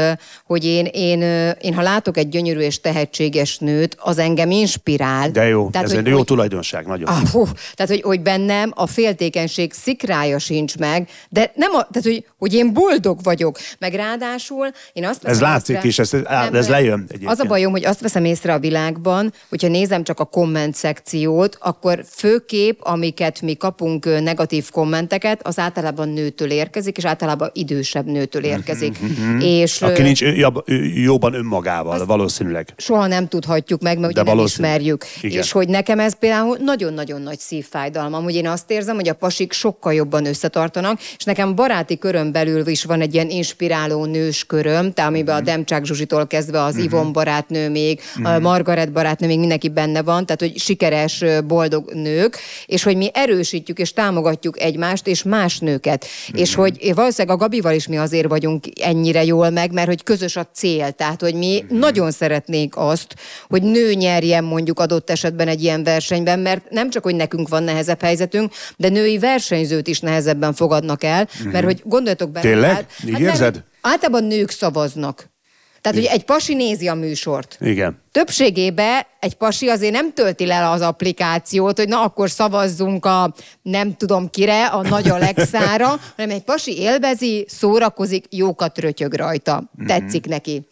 hogy én, én, én, ha látok egy gyönyörű és tehetséges nőt, az engem inspirál. De jó, tehát, ez hogy, egy jó hogy, tulajdonság, nagyon. Ah, hú, tehát, hogy, hogy bennem a féltékenység szikrája sincs meg, de nem a, tehát, hogy, hogy én boldog vagyok. Meg ráadásul én azt Ez látszik észre- is, ez- á, ez lejön egyébként. Az a bajom, hogy azt veszem észre a világban, hogyha nézem csak a komment szekciót, akkor főkép, amiket mi kapunk negatív kommenteket, az általában nőtől érkezik, és általában idősebb nőtől érkezik. és ö, Mhm, Aki nincs jobb, jóban önmagával, valószínűleg. soha nem tudhatjuk meg, mert De ugye nem ismerjük. Igen. És hogy nekem ez például nagyon-nagyon nagy szívfájdalmam, hogy én azt érzem, hogy a pasik sokkal jobban összetartanak, és nekem baráti köröm belül is van egy ilyen inspiráló nős köröm, tehát amiben Mhm. a Demcsák Zsuzsitól kezdve az Ivon barátnő még, a Margaret barátnő még mindenki benne van, tehát hogy sikeres, boldog nők, és hogy mi erősítjük és támogatjuk egymást és más nőket. És Mhm. hogy valószínűleg a Gabival is mi azért vagyunk ennyire jól meg, mert hogy közös a cél. Tehát, hogy mi Mhm. nagyon szeretnénk azt, hogy nő nyerjen mondjuk adott esetben egy ilyen versenyben, mert nem csak, hogy nekünk van nehezebb helyzetünk, de női versenyzőt is nehezebben fogadnak el, mert hogy gondoljatok bele. Tényleg? hát- Így hát érzed? nem, általában nők szavaznak. Tehát, hogy egy pasi nézi a műsort. Igen. Többségében egy pasi azért nem tölti le az applikációt, hogy na akkor szavazzunk a nem tudom kire, a nagy Alexára, [laughs] hanem egy pasi élvezi, szórakozik, jókat rötyög rajta. Tetszik neki.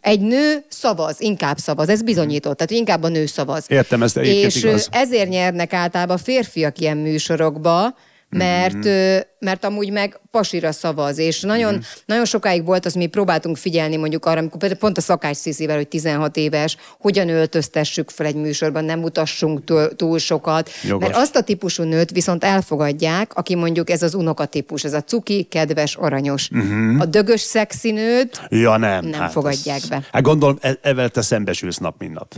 Egy nő szavaz, inkább szavaz, ez bizonyított, tehát inkább a nő szavaz. Értem, ez És igaz. ezért nyernek általában férfiak ilyen műsorokba, mert, Mhm. ö, mert amúgy meg pasira szavaz, és nagyon, Mhm. nagyon sokáig volt az, mi próbáltunk figyelni mondjuk arra, amikor például pont a Szakács Sziszivel, hogy 16 éves, hogyan öltöztessük fel egy műsorban, nem mutassunk túl, túl sokat, Jogos. mert azt a típusú nőt viszont elfogadják, aki mondjuk ez az unokatípus, ez a cuki, kedves, aranyos. Mhm. A dögös szexi nőt Ja, nem. Nem fogadják ez- be. Hát gondolom, e- ezzel te szembesülsz nap, mint nap.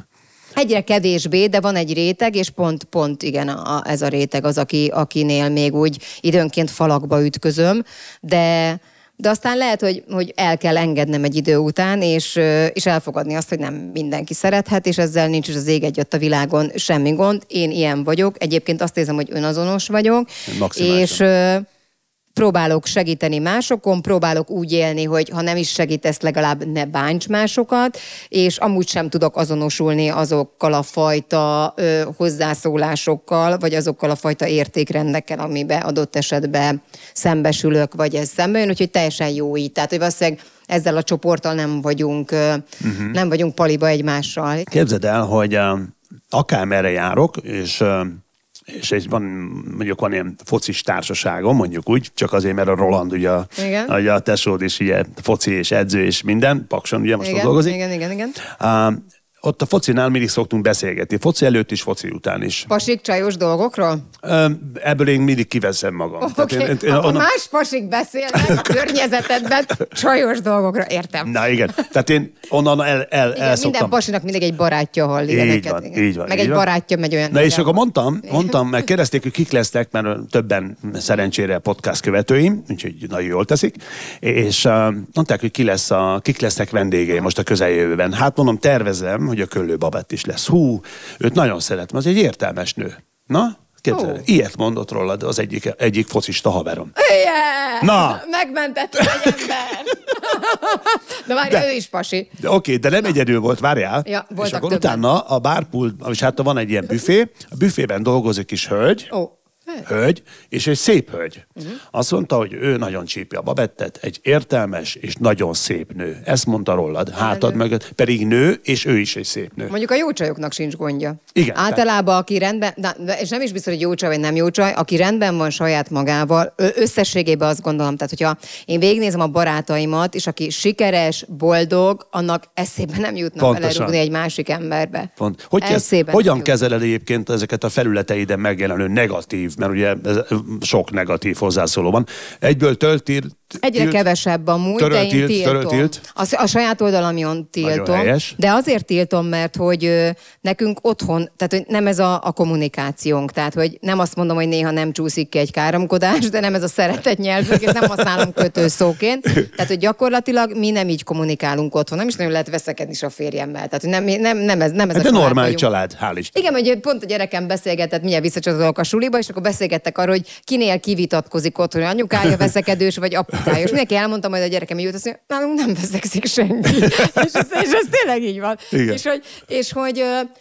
Egyre kevésbé, de van egy réteg, és pont, pont igen, a, ez a réteg az, aki, akinél még úgy időnként falakba ütközöm, de de aztán lehet, hogy, hogy el kell engednem egy idő után, és, és elfogadni azt, hogy nem mindenki szerethet, és ezzel nincs is az ég egyött a világon semmi gond. Én ilyen vagyok. Egyébként azt érzem, hogy önazonos vagyok. Maximálisan. És próbálok segíteni másokon, próbálok úgy élni, hogy ha nem is segítesz, legalább ne bánts másokat, és amúgy sem tudok azonosulni azokkal a fajta ö, hozzászólásokkal, vagy azokkal a fajta értékrendekkel, amiben adott esetben szembesülök, vagy ez szembe jön, úgyhogy teljesen jó így. Tehát, hogy valószínűleg ezzel a csoporttal nem vagyunk, ö, uh-huh. nem vagyunk paliba egymással. Képzeld el, hogy uh, akármerre járok, és uh, és egy van, mondjuk van ilyen focis társaságom, mondjuk úgy, csak azért, mert a Roland, ugye, a, Igen. ugye a tesód is ugye foci és edző és minden, Pakson ugye most Igen, dolgozik. igen, igen, igen. Uh, ott a focinál mindig szoktunk beszélgetni, foci előtt is, foci után is. Pasik csajos dolgokról? Ebből én mindig kiveszem magam. Okay. akkor onnan- más pasik beszélnek a környezetedben csajos dolgokra, értem. Na igen, tehát én onnan el, el, Igen, el minden szoktam. pasinak mindig egy barátja hall Így ilyeneket. van, igen. így van. Meg így egy van. barátja megy olyan. Na és akkor mondtam, mondtam, meg kérdezték, hogy kik lesznek, mert többen szerencsére podcast követőim, úgyhogy nagyon jól teszik, és uh, mondták, hogy ki lesz a, kik lesznek vendégei most a közeljövőben. Hát mondom, tervezem, hogy a Köllő Babett is lesz. Hú, őt nagyon szeretem, az egy értelmes nő. Na, Képzeld, Ó. ilyet mondott rólad az egyik, egyik focista haverom. Yeah! Na! Megmentett egy [laughs] ember! De várj, De- ő is pasi. De Oké, de nem egyedül volt, várjál. Ja, és akkor többen. utána a bárpult, és hát van egy ilyen büfé, a büfében dolgozik is hölgy, Ó, hölgy, és egy szép hölgy. Uh-huh. Azt mondta, hogy ő nagyon csípi a babettet, egy értelmes és nagyon szép nő. Ezt mondta rólad, hátad mögött, pedig nő, és ő is egy szép nő. Mondjuk a jó csajoknak sincs gondja. Igen, Általában, aki rendben, de, és nem is biztos, hogy jó csaj vagy nem jó csaj, aki rendben van saját magával, összességében azt gondolom, tehát hogyha én végignézem a barátaimat, és aki sikeres, boldog, annak eszébe nem jutna Pontosan. belerúgni egy másik emberbe. Pont. Hogy kez, Eszébe nem hogyan kezeled egyébként ezeket a felületeiden megjelenő negatív, mert ugye sok negatív hozzászóló van. Egyből töltír, Egyre tilt- kevesebb amúgy, de én Töröl, tilt, tiltom. töröl, tilt. A, a saját oldalamon tiltom. De azért tiltom, mert hogy ö, nekünk otthon, tehát hogy nem ez a, a kommunikációnk, tehát hogy nem azt mondom, hogy néha nem csúszik ki egy káromkodás, de nem ez a szeretett nyelvünk, és nem használom kötőszóként. Tehát, hogy gyakorlatilag mi nem így kommunikálunk otthon, nem is nagyon lehet veszekedni is a férjemmel. Tehát, hogy nem, nem, nem ez, nem ez Hát a de család normális vagyunk. család, hál' Isten. Igen, hogy pont a gyerekem beszélgetett, milyen visszacsatolok a suliba, és akkor beszélgettek arról, hogy kinél kivitatkozik otthon, hogy anyukája [laughs] veszekedős, vagy apukája. És mindenki elmondta majd a gyerekem, hogy azt mondja, nálunk nem veszekszik senki. [laughs] és, ez, és ez tényleg így van. Igen. És hogy, és hogy,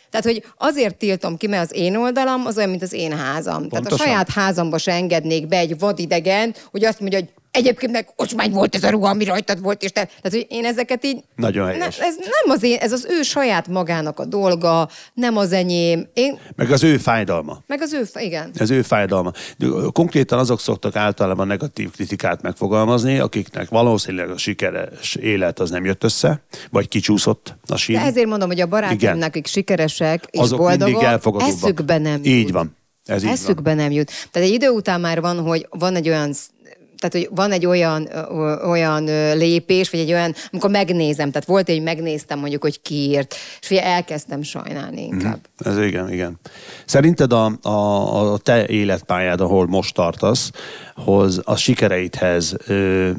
tehát, hogy azért tiltom ki, mert az én oldalam az olyan, mint az én házam. Tehát a Pontosan. saját házamba se engednék be egy vadidegen, hogy azt mondja, hogy Egyébként meg ocsmány volt ez a ruha, ami rajtad volt, és te... Tehát, hogy én ezeket így... Nagyon Ne, helyes. ez nem az én, ez az ő saját magának a dolga, nem az enyém. Én, Meg az ő fájdalma. meg az ő, igen. Ez ő fájdalma. Konkrétan azok szoktak általában negatív kritikát megfogalmazni, akiknek valószínűleg a sikeres élet az nem jött össze, vagy kicsúszott a sín. De ezért mondom, hogy a barátaim, akik sikeresek és Azok boldogok, eszükbe nem Így jut. van. Ez így van. eszükbe nem jut. Tehát egy idő után már van, hogy van egy olyan tehát, hogy van egy olyan, olyan lépés, vagy egy olyan, amikor megnézem, tehát volt egy, megnéztem mondjuk, hogy ki írt, és ugye elkezdtem sajnálni inkább. Ez igen, igen. Szerinted a, a, a te életpályád, ahol most tartasz, hoz a sikereidhez ö,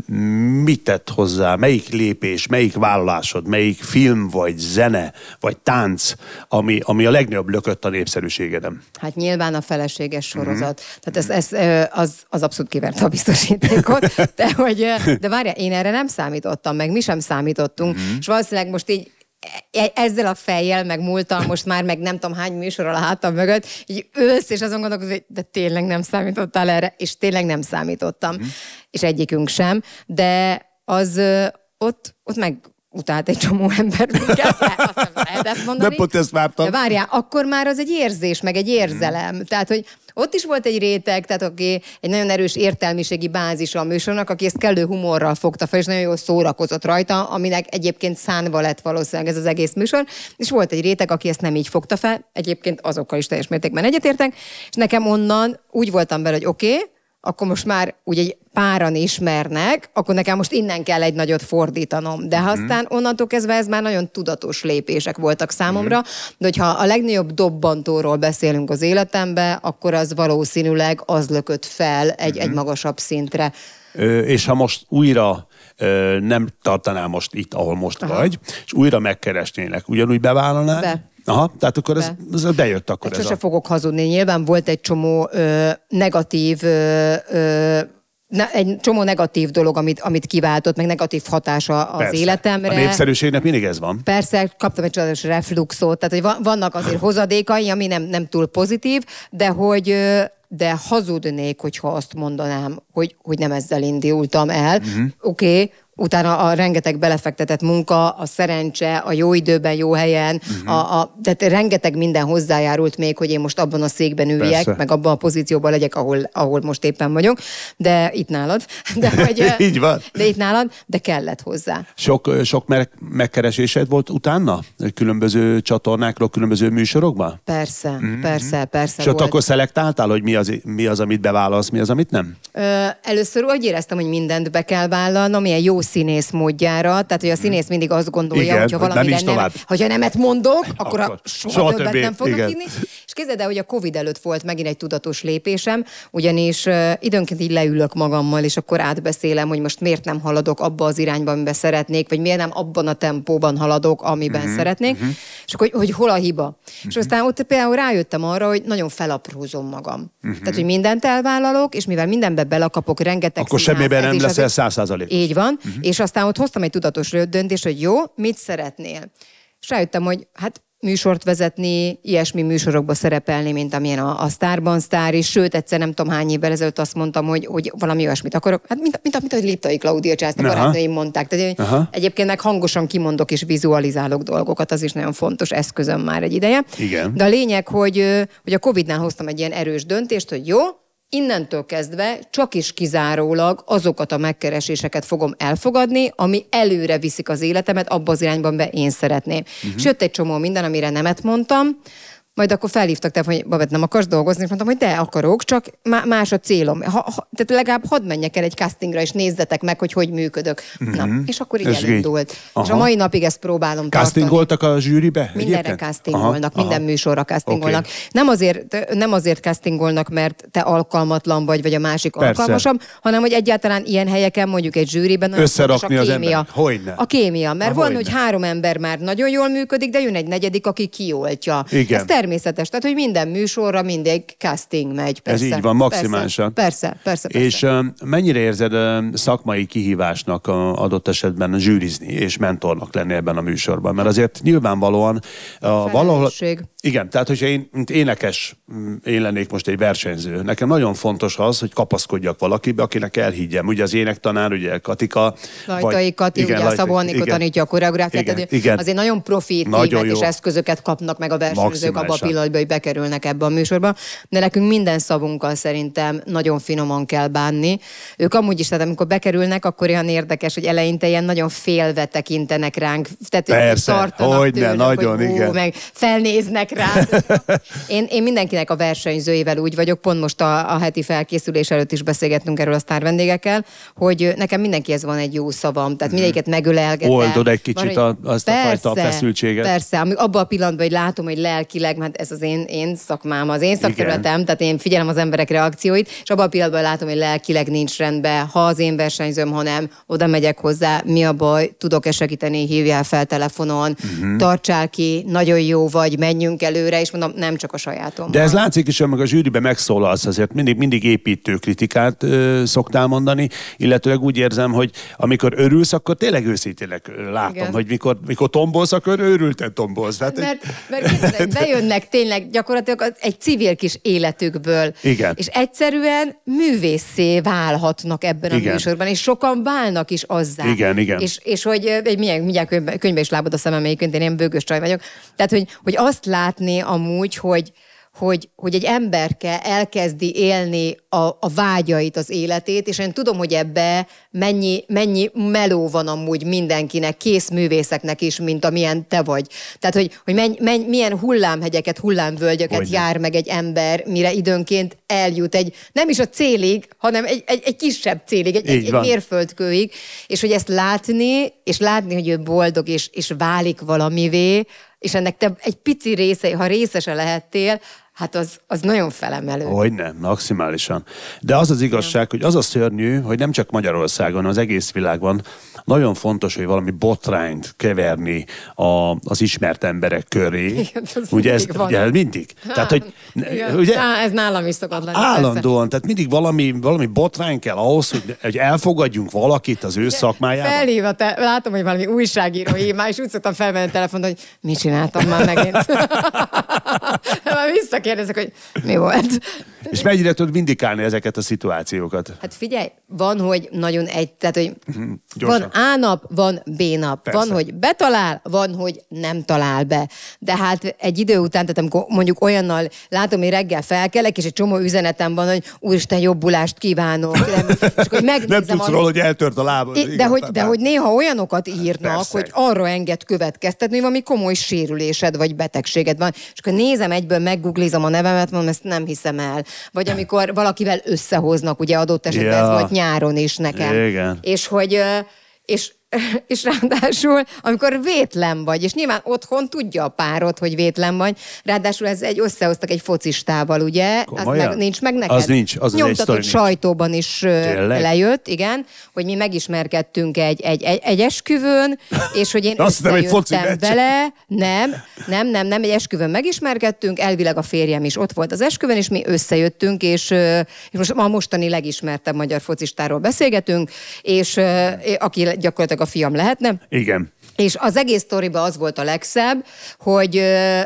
mit tett hozzá, melyik lépés, melyik vállalásod, melyik film, vagy zene, vagy tánc, ami, ami a legnagyobb lökött a népszerűségedem? Hát nyilván a feleséges Mhm. sorozat. Tehát ez, ez, ö, az, az abszolút kiverte a biztosítékot. De, hogy, de várjál, én erre nem számítottam, meg mi sem számítottunk, Mhm. és valószínűleg most így e- ezzel a fejjel, meg múltal, most már meg nem tudom hány műsorral a hátam mögött, így ősz, és azon gondolkozom, hogy de tényleg nem számítottál erre, és tényleg nem számítottam, Mhm. és egyikünk sem, de az ott, ott meg utált egy csomó ember minket, azt nem lehet ezt mondani. Nem pont ezt vártam. De várjál, akkor már az egy érzés, meg egy érzelem. Hmm. Tehát, hogy ott is volt egy réteg, tehát aki egy nagyon erős értelmiségi bázisa a műsornak, aki ezt kellő humorral fogta fel, és nagyon jól szórakozott rajta, aminek egyébként szánva lett valószínűleg ez az egész műsor. És volt egy réteg, aki ezt nem így fogta fel, egyébként azokkal is teljes mértékben egyetértek, és nekem onnan úgy voltam vele, hogy oké, okay, akkor most már úgy egy páran ismernek, akkor nekem most innen kell egy nagyot fordítanom. De Mhm. aztán onnantól kezdve ez már nagyon tudatos lépések voltak számomra, de hogyha a legnagyobb dobbantóról beszélünk az életembe, akkor az valószínűleg az lökött fel egy, Mhm. egy magasabb szintre. Ö, és ha most újra ö, nem tartanál most itt, ahol most Aha. vagy, és újra megkeresnének, ugyanúgy bevállalnád? Be. Aha, tehát akkor ez, ez bejött akkor Hát ez sose a... fogok hazudni. Nyilván volt egy csomó ö, negatív ö, ö, ne, egy csomó negatív dolog, amit, amit kiváltott, meg negatív hatása az Persze. életemre. A népszerűségnek mindig ez van. Persze, kaptam egy csodálatos refluxot, tehát hogy van- vannak azért hozadékai, ami nem, nem túl pozitív, de hogy de hazudnék, hogyha azt mondanám, hogy, hogy nem ezzel indultam el. Mhm. Uh-huh. Oké, okay, utána a rengeteg belefektetett munka, a szerencse, a jó időben, jó helyen, uh-huh. a, a, tehát rengeteg minden hozzájárult még, hogy én most abban a székben üljek, Persze. meg abban a pozícióban legyek, ahol, ahol most éppen vagyok, de itt nálad. [laughs] De, hogy, Így van. de itt nálad, de kellett hozzá. Sok, sok meg, megkeresésed volt utána? Különböző csatornákról, különböző műsorokban? Persze, mm-hmm. persze, persze. És ott akkor szelektáltál, hogy mi az, mi az, amit bevállalsz, mi az, amit nem? Ö, először úgy éreztem, hogy mindent be kell vállalnom, ilyen jó színész módjára, tehát hogy a színész mindig azt gondolja, Igen, hogyha hogy valami nem nem, hogyha nemet mondok, akkor, Akkor a soha, soha többet többé, nem fognak igen. És képzeld el, hogy a Covid előtt volt megint egy tudatos lépésem, ugyanis uh, időnként így leülök magammal, és akkor átbeszélem, hogy most miért nem haladok abba az irányba, amiben szeretnék, vagy miért nem abban a tempóban haladok, amiben uh-huh, szeretnék, uh-huh. és akkor, hogy, hogy hol a hiba. Uh-huh. És aztán ott például rájöttem arra, hogy nagyon felaprózom magam. Uh-huh. Tehát, hogy mindent elvállalok, és mivel mindenbe belakapok rengeteg Akkor semmiben nem leszel száz százalék. így van, uh-huh. És aztán ott hoztam egy tudatos döntést, hogy jó, mit szeretnél. És rájöttem, hogy hát műsort vezetni, ilyesmi műsorokba szerepelni, mint amilyen a, a Starban Star is, sőt, egyszer nem tudom hány évvel ezelőtt azt mondtam, hogy, hogy valami olyasmit akarok. Hát mint, mint, mint ahogy Liptai Klaudia Császta barátnőim mondták. Tehát, Aha. egyébként meg hangosan kimondok és vizualizálok dolgokat, az is nagyon fontos eszközöm már egy ideje. Igen. De a lényeg, hogy, hogy a Covid-nál hoztam egy ilyen erős döntést, hogy jó, innentől kezdve csak is kizárólag azokat a megkereséseket fogom elfogadni, ami előre viszik az életemet abba az irányban, be én szeretném. Uh-huh. És jött egy csomó minden, amire nemet mondtam, majd akkor felhívtak, te, hogy Babett, nem akarsz dolgozni, és mondtam, hogy de akarok, csak má- más a célom. Ha, ha, tehát legalább hadd menjek el egy castingra, és nézzetek meg, hogy hogy működök. Uh-huh. Na, és akkor így Ez így. elindult. És Aha. a mai napig ezt próbálom tartani. Castingoltak a zsűribe? Mindenre castingolnak, Aha, minden aha. műsorra castingolnak. Oké. Nem, azért, nem azért castingolnak, mert te alkalmatlan vagy, vagy a másik Persze. alkalmasabb, hanem hogy egyáltalán ilyen helyeken, mondjuk egy zsűriben Összerakni fontos az a kémia. Hogyne. A kémia, mert Ha, van, hogyne. hogy három ember már nagyon jól működik, de jön egy negyedik, aki kioltja. Igen. Ez természetes. Tehát, hogy minden műsorra mindig casting megy. Persze. Ez így van, maximálisan. Persze, persze, persze. És mennyire érzed szakmai kihívásnak adott esetben zsűrizni és mentornak lenni ebben a műsorban? Mert azért nyilvánvalóan a, valahol... Igen, tehát hogyha én, mint énekes, mm, én lennék most egy versenyző, nekem nagyon fontos az, hogy kapaszkodjak valakibe, akinek elhiggyem. Ugye az énektanár, ugye Katika. Lajtai Kati, ugye a Szabó Anikó igen. tanítja a koreográfiát, Igen, tehát igen. azért nagyon profi Nagyon és eszközöket kapnak meg a versenyzők abban a pillanatban, hogy bekerülnek ebbe a műsorba, de nekünk minden szavunkkal szerintem nagyon finoman kell bánni. Ők amúgy is, tehát amikor bekerülnek, akkor olyan érdekes, hogy eleinte ilyen nagyon félve tekintenek ránk, tehát Persze, hogyne, tőlük, nagyon, hogy hú, igen. meg felnéznek rá. [laughs] Én, én mindenkinek a versenyzőjével úgy vagyok, pont most a, a heti felkészülés előtt is beszélgettünk erről a sztár vendégekkel, hogy nekem mindenkihez van egy jó szavam, tehát mindegyiket megölelgetem. Mhm. Oldod egy kicsit Van, a- azt a fajta feszültséget. Persze, abban a pillanatban, hogy látom, hogy lelkileg, mert ez az én, én szakmám, az én szakterületem, tehát én figyelem az emberek reakcióit, és abban a pillanatban látom, hogy lelkileg nincs rendben, ha az én versenyzőm, ha nem, oda megyek hozzá, mi a baj, tudok-e segíteni, hívjál fel telefonon, Mhm. uh-huh. tartsál ki, nagyon jó vagy, menjünk előre, és mondom, nem csak a sajátom. De ez látszik is, hogy meg a zsűribe megszólalsz, azért mindig, mindig építő kritikát ö, szoktál mondani, illetőleg úgy érzem, hogy amikor örülsz, akkor tényleg őszintének látom, Igen. hogy mikor, mikor tombolsz, akkor őrülten tombolsz. Tehát, Mert, mert hogy [laughs] bejönnek tényleg gyakorlatilag egy civil kis életükből. Igen. És egyszerűen művészé válhatnak ebben a Igen. műsorban, és sokan válnak is azzá. Igen, igen. És, és hogy egy mindjárt, mindjárt könyvbe, könyvbe is lábad a szemem, egyébként én ilyen bőgös csaj vagyok. Tehát, hogy, hogy azt látni amúgy, hogy, hogy, hogy egy emberke elkezdi élni a, a vágyait, az életét, és én tudom, hogy ebbe mennyi, mennyi meló van amúgy mindenkinek, kész művészeknek is, mint amilyen te vagy. Tehát, hogy, hogy menny, menny, milyen hullámhegyeket, hullámvölgyeket Hogyne. jár meg egy ember, mire időnként eljut egy, nem is a célig, hanem egy, egy, egy kisebb célig, egy, egy, egy mérföldkőig, és hogy ezt látni, és látni, hogy ő boldog, és, és válik valamivé, és ennek te egy pici része, ha részese lehettél, hát az, az nagyon felemelő. Hogy nem, maximálisan. De az az igazság, hogy az a szörnyű, hogy nem csak Magyarországon, hanem az egész világban nagyon fontos, hogy valami botrányt keverni a, az ismert emberek köré. Igen, az ugye ez mindig van. ugye, mindig. Tehát, hogy Igen. ugye, Á, ez nálam is szokott lenni. persze. Állandóan, tehát mindig valami, valami botrány kell ahhoz, hogy, hogy elfogadjunk valakit az ő szakmájában. Felhív a te, látom, hogy valami újságíró már és úgy szoktam felvenni a telefont, hogy mit csináltam már megint. [laughs] már visszakérdezek, hogy mi volt. És mennyire tud vindikálni ezeket a szituációkat? Hát figyelj, van, hogy nagyon egy, tehát, hogy Gyorsan. van A nap, van B nap, Persze. van, hogy betalál, van, hogy nem talál be. De hát egy idő után, tehát amikor mondjuk olyannal látom, hogy reggel felkelek, és egy csomó üzenetem van, hogy úristen, jobbulást kívánok. Nem, és akkor megnézem, Nem tudsz róla, hogy eltört a lábad. De, hogy, tehát- de hogy néha olyanokat írnak, Persze. hogy arra enged következtetni, hogy valami komoly sérülésed vagy betegséged van. És akkor nézem egyből esküvőn meggooglizom a nevemet, mondom, ezt nem hiszem el. Vagy amikor valakivel összehoznak, ugye adott esetben Ja. ez volt nyáron is nekem. Igen. És hogy, és [laughs] és ráadásul, amikor vétlen vagy, és nyilván otthon tudja a párod, hogy vétlen vagy, ráadásul ez egy összehoztak egy focistával, ugye? Az Komolyan? meg, nincs meg neked? Az nincs, az az egy Nyomtatott sztori nincs. sajtóban is Tényleg? lejött, igen, hogy mi megismerkedtünk egy, egy, egy, egy esküvőn, és hogy én [laughs] Azt hittem, egy foci vele, nem, nem, nem, nem, egy esküvőn megismerkedtünk, elvileg a férjem is ott volt az esküvőn, és mi összejöttünk, és, és most a mostani legismertebb magyar focistáról beszélgetünk, és aki gyakorlatilag a fiam lehetne, Igen. és az egész sztoriban az volt a legszebb, hogy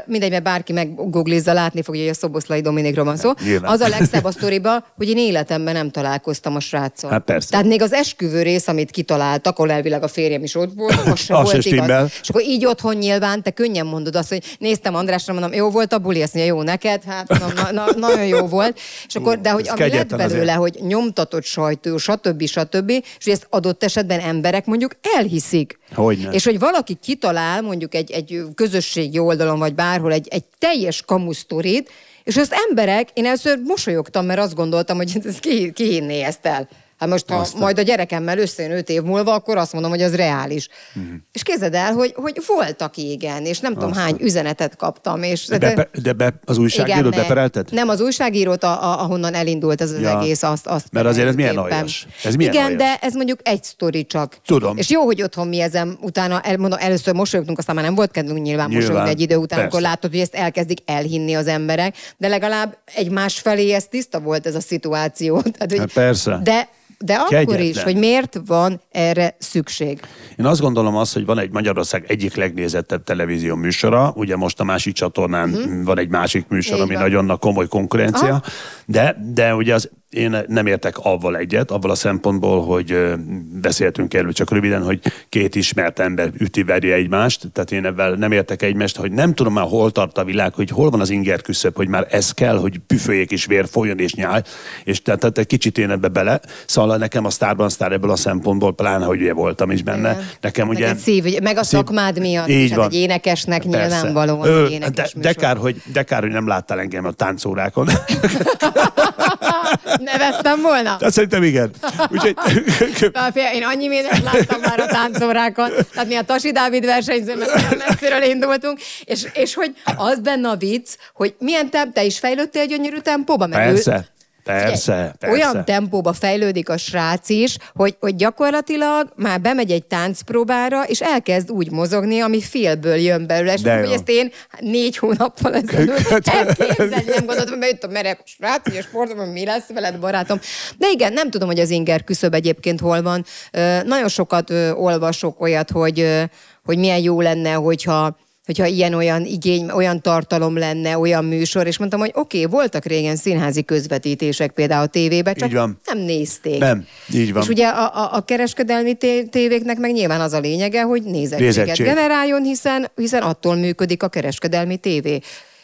mindegy, mert bárki meggooglizza, látni fogja, hogy a Szoboszlai Dominikról van szó. Nyilván. Az a legszebb a sztoriban, hogy én életemben nem találkoztam a sráccal. Hát persze. Tehát még az esküvő rész, amit kitaláltak, ahol elvileg a férjem is ott volt, az [laughs] sem volt igaz. És akkor így otthon nyilván te könnyen mondod azt, hogy néztem Andrásra, mondom, jó volt a buli, azt mondja, jó neked, hát mondom, na, na, nagyon jó volt. És akkor, de hogy Ez ami lett kegyetlen azért. belőle, hogy nyomtatott sajtó, stb. stb. És hogy ezt adott esetben emberek mondjuk elhiszik. Hogyne. És hogy valaki kitalál mondjuk egy, egy közösségi oldalon, vagy bárhol egy, egy teljes kamusztorit, és ezt emberek, én először mosolyogtam, mert azt gondoltam, hogy ez ki, ki hinné ezt el. Hát most, ha Aztán. majd a gyerekemmel összejön öt év múlva, akkor azt mondom, hogy az reális. Mhm. És képzeld el, hogy, hogy voltak igen, és nem tudom hány üzenetet kaptam. És De, be, de be, az újságírót beperelted? Nem, az újságírót, a, a, ahonnan elindult ez az Ja. egész, azt, azt Mert azért ez milyen aljas. Ez milyen Igen, aljas. de ez mondjuk egy sztori csak. Tudom. És jó, hogy otthon mi ezen utána, el, mondom, először mosolyogtunk, aztán már nem volt kedvünk nyilván, Nyilván. mosolyogni egy idő után, Persze. akkor látod, hogy ezt elkezdik elhinni az emberek, de legalább egymás felé ez tiszta volt ez a szituáció. [laughs] Tehát, hogy, Hát persze. De, de akkor Kegyetlen. is, hogy miért van erre szükség. Én azt gondolom azt, hogy van egy Magyarország egyik legnézettebb televízió műsora, ugye most a másik csatornán uh-huh. van egy másik műsor. Így ami van. nagyon nagy komoly konkurencia, Aha. de, de ugye az én nem értek avval egyet, avval a szempontból, hogy beszéltünk erről csak röviden, hogy két ismert ember üti veri egymást, tehát én ebben nem értek egymást, hogy nem tudom már hol tart a világ, hogy hol van az inger küszöb, hogy már ez kell, hogy püföljék és vér folyjon és nyáj, és tehát, tehát egy kicsit én ebbe bele, szóval nekem a Starban Star ebből a szempontból, pláne, hogy ugye voltam is benne, Igen. nekem Meg ugye... egy szív, meg a szakmád miatt, Így hát van. egy énekesnek Persze. nyilvánvalóan Ö, énekes de, de, kár, hogy, de kár, hogy nem láttál engem a táncórákon. [laughs] Nevettem volna? Tehát szerintem igen. Úgyhogy, Én annyi mindent láttam már a táncórákon, tehát mi a Tasi Dávid versenyzőn nagyon messziről indultunk, és, és hogy az benne a vicc, hogy milyen te, te is fejlődtél gyönyörű tempóba, mert ő, persze, persze. Olyan tempóba fejlődik a srác is, hogy, hogy gyakorlatilag már bemegy egy táncpróbára, és elkezd úgy mozogni, ami félből jön belőle. És hogy ezt én négy hónappal ezelőtt [laughs] elképzelni, nem gondoltam, mert jött a merek srác, hogy a sportban mi lesz veled, barátom. De igen, nem tudom, hogy az inger küszöb egyébként hol van. Nagyon sokat olvasok olyat, hogy, hogy milyen jó lenne, hogyha hogyha ilyen-olyan igény, olyan tartalom lenne, olyan műsor, és mondtam, hogy oké, okay, voltak régen színházi közvetítések például a tévében, csak Így van. nem nézték. Nem, így van. És ugye a, a, a kereskedelmi té- tévéknek meg nyilván az a lényege, hogy nézettséget Nézettség. generáljon, hiszen, hiszen attól működik a kereskedelmi tévé.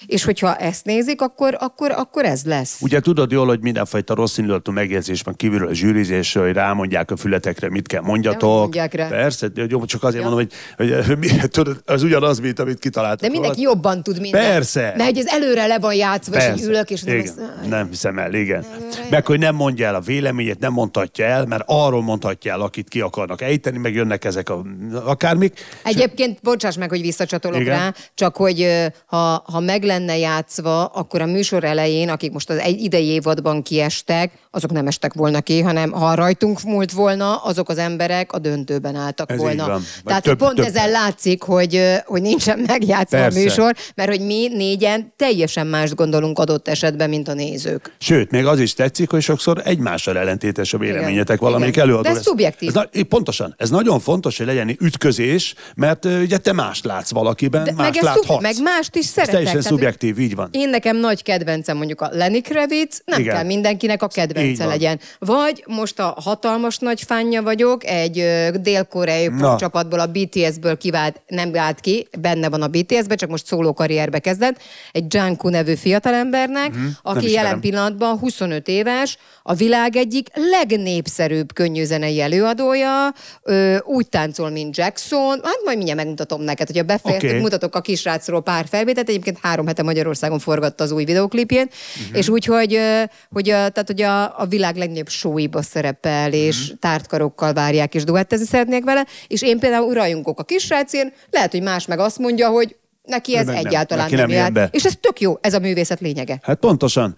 És hogyha ezt nézik, akkor, akkor, akkor ez lesz. Ugye tudod jól, hogy mindenfajta rossz indulatú megjegyzés van kívülről a zsűrizésről, hogy rámondják a fületekre, mit kell mondjatok. Nem mondják rá. Persze, de jó, csak azért Ja. mondom, hogy, hogy mi, tudod, az ugyanaz, mint amit kitaláltak. De mindenki volna. jobban tud mindent. Persze. Mert hogy ez előre le van játszva, és így Persze. ülök, és nem, igen. ezt, nem hiszem el, igen. Előre Meg hogy nem mondja el a véleményét, nem mondhatja el, mert arról mondhatja el, akit ki akarnak ejteni, meg jönnek ezek a akármik. Egyébként, bocsáss meg, hogy visszacsatolok Igen. rá, csak hogy ha, ha meg lenne játszva, akkor a műsor elején, akik most az egy idei évadban kiestek, azok nem estek volna ki, hanem ha rajtunk múlt volna, azok az emberek a döntőben álltak Ez volna. van. Tehát több- pont több- ezzel látszik, hogy, hogy nincsen megjátszva Persze. a műsor, mert hogy mi négyen teljesen mást gondolunk adott esetben, mint a nézők. Sőt, még az is tetszik, hogy sokszor egymással ellentétes a véleményetek valamelyik előadó. De ez lesz. szubjektív. Ez na, pontosan. Ez nagyon fontos, hogy legyen ütközés, mert ugye te mást látsz valakiben, De, mást meg, láthatsz. szub, meg mást is szeretek. Szubjektív, így van. Én nekem nagy kedvencem mondjuk a Lenny Kravitz, nem Igen. kell mindenkinek a kedvence legyen. Vagy most a hatalmas nagy fánja vagyok, egy dél-koreai csapatból, a BTS-ből kivált, nem vált ki, benne van a BTS-be, csak most szóló karrierbe kezdett, egy Jungkook nevű fiatalembernek, nem aki jelen pillanatban 25 éves, a világ egyik legnépszerűbb könnyűzenei előadója, ö, úgy táncol, mint Jackson, hát majd mindjárt megmutatom neked, hogyha befejeztük, Oké. mutatok a kisrácról pár felvételt, egyébként három hete Magyarországon forgatta az új videoklipjét, uh-huh. és úgy, hogy, a, tehát, hogy a, a világ legnagyobb showiba szerepel, és uh-huh. tártkarokkal várják, és duettezni szeretnék vele, és én például rajongok a kisrácén, lehet, hogy más meg azt mondja, hogy neki ez nem, egyáltalán nem, nem, nem És ez tök jó, ez a művészet lényege. Hát pontosan.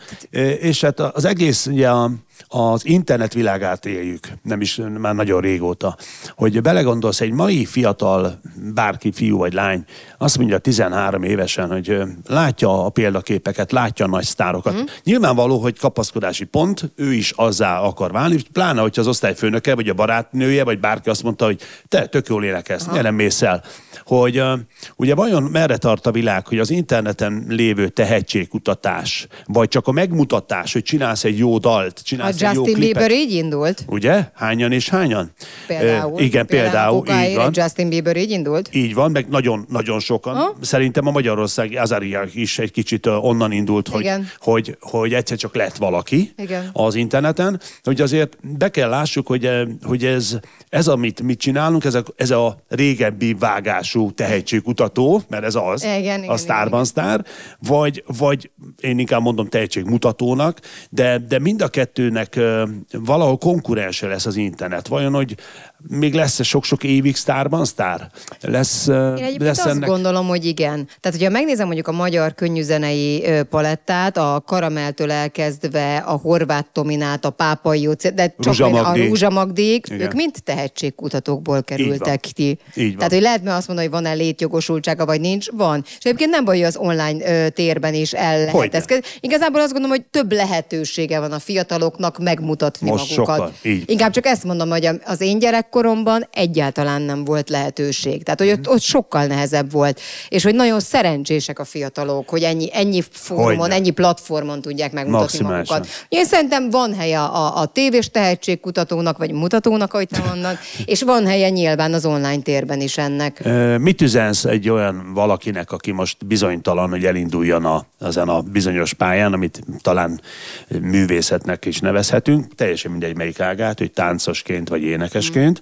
És hát az egész ugye a, az internet világát éljük, nem is már nagyon régóta, hogy belegondolsz, egy mai fiatal, bárki fiú vagy lány, azt mondja 13 évesen, hogy látja a példaképeket, látja a nagy sztárokat. Mm. Nyilvánvaló, hogy kapaszkodási pont, ő is azzá akar válni, pláne, hogyha az osztályfőnöke, vagy a barátnője, vagy bárki azt mondta, hogy te tök jól énekelsz, nem mész el. Hogy ugye vajon merre tart a világ, hogy az interneten lévő tehetségkutatás, vagy csak a megmutatás, hogy csinálsz egy jó dalt, csinálsz a Justin Bieber így indult. Ugye? Hányan és hányan? Például. E, igen, például. például így van. Justin Bieber így indult. Így van, meg nagyon, nagyon sokan. Ha? Szerintem a Magyarország Azaria is egy kicsit onnan indult, hogy, igen. hogy, hogy egyszer csak lett valaki igen. az interneten. Hogy azért be kell lássuk, hogy, hogy ez, ez amit mit csinálunk, ez a, ez a régebbi vágású tehetségkutató, mert ez az, igen, a sztárban sztár, vagy, vagy én inkább mondom tehetségmutatónak, de, de mind a kettőnek valahol konkurense lesz az internet. Vajon, hogy még lesz-e sok-sok évig sztárban sztár? Lesz, Én lesz azt ennek... gondolom, hogy igen. Tehát, hogyha megnézem mondjuk a magyar könnyűzenei palettát, a Karameltől elkezdve a Horváth Tominát, a Pápai Jóci, de csak a Rúzsa Magdék, ők mind tehetségkutatókból kerültek ki. Így van. Tehát, hogy lehet azt mondani, hogy van-e létjogosultsága, vagy nincs? Van. És egyébként nem baj, hogy az online ö, térben is el lehet ezt. Igazából azt gondolom, hogy több lehetősége van a fiataloknak megmutatni Most magukat. Sokkal. Így. Inkább csak ezt mondom, hogy az én gyerek gyerekkoromban egyáltalán nem volt lehetőség. Tehát, hogy ott, ott sokkal nehezebb volt. És hogy nagyon szerencsések a fiatalok, hogy ennyi, ennyi fórumon, Hogyne. ennyi platformon tudják megmutatni magukat. Én szerintem van helye a, a tévés tehetségkutatónak, vagy mutatónak, ahogy te [laughs] mondod, és van helye nyilván az online térben is ennek. Mit üzensz egy olyan valakinek, aki most bizonytalan, hogy elinduljon a, ezen a bizonyos pályán, amit talán művészetnek is nevezhetünk, teljesen mindegy melyik ágát, hogy táncosként vagy énekesként,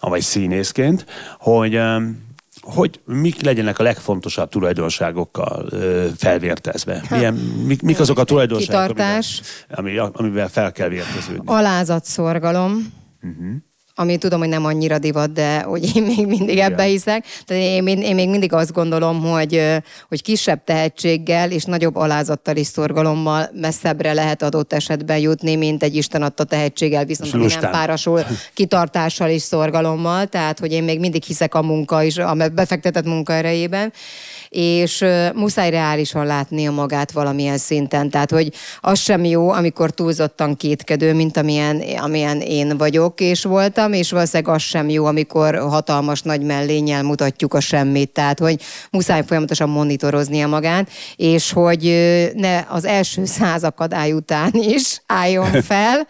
vagy színészként, hogy hogy mik legyenek a legfontosabb tulajdonságokkal felvértezve? Milyen, mik, mik azok a tulajdonságok, Kitartás. Amivel, amivel fel kell vérteződni? Alázatszorgalom. Uh-huh ami tudom, hogy nem annyira divat, de hogy én még mindig Igen. ebbe hiszek. Tehát én, én, még mindig azt gondolom, hogy, hogy kisebb tehetséggel és nagyobb alázattal és szorgalommal messzebbre lehet adott esetben jutni, mint egy Isten adta tehetséggel, viszont ami nem párosul [laughs] kitartással és szorgalommal. Tehát, hogy én még mindig hiszek a munka is, a befektetett munka erejében és muszáj reálisan látnia magát valamilyen szinten. Tehát, hogy az sem jó, amikor túlzottan kétkedő, mint amilyen, amilyen én vagyok és voltam, és valószínűleg az sem jó, amikor hatalmas nagy mellényel mutatjuk a semmit. Tehát, hogy muszáj folyamatosan monitoroznia magát, és hogy ne az első száz akadály után is álljon [laughs] fel,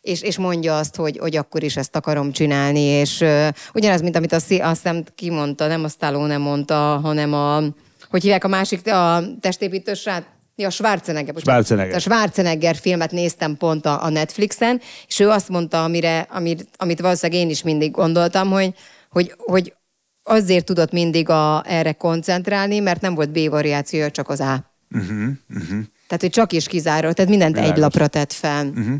és, és mondja azt, hogy, hogy akkor is ezt akarom csinálni, és uh, ugyanaz, mint amit a, azt hiszem kimondta, nem a Stallone nem mondta, hanem a, hogy hívják a másik, a testépítő srác, Ja, Schwarzenegger. Schwarzenegger. A Schwarzenegger filmet néztem pont a, a Netflixen, és ő azt mondta, amire, amit, amit valószínűleg én is mindig gondoltam, hogy, hogy, hogy azért tudott mindig a, erre koncentrálni, mert nem volt B-variációja, csak az A. Uh-huh, uh-huh. Tehát, hogy csak is kizárólag, tehát mindent Világos. egy lapra tett fel. Uh-huh.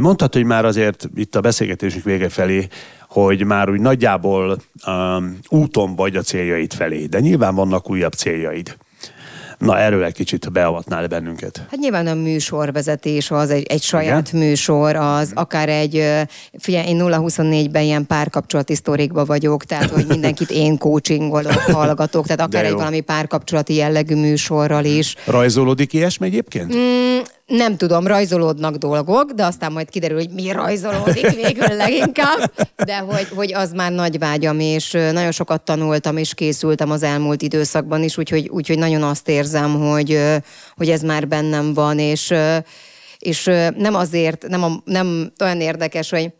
Mondtad, hogy már azért itt a beszélgetésünk vége felé, hogy már úgy nagyjából um, úton vagy a céljaid felé, de nyilván vannak újabb céljaid. Na, erről egy kicsit beavatnál bennünket. Hát nyilván a műsorvezetés az, egy, egy saját Igen? műsor, az mm. akár egy, figyelj, én 0-24-ben ilyen párkapcsolati sztorikba vagyok, tehát hogy mindenkit én coachingolok, [laughs] hallgatok, tehát akár egy valami párkapcsolati jellegű műsorral is. Rajzolódik ilyesmi egyébként? Mm, nem tudom, rajzolódnak dolgok, de aztán majd kiderül, hogy mi rajzolódik végül leginkább, de hogy, hogy az már nagy vágyam, és nagyon sokat tanultam, és készültem az elmúlt időszakban is, úgyhogy, úgyhogy nagyon azt érzem, hogy, hogy ez már bennem van, és, és nem azért, nem, a, nem olyan érdekes, hogy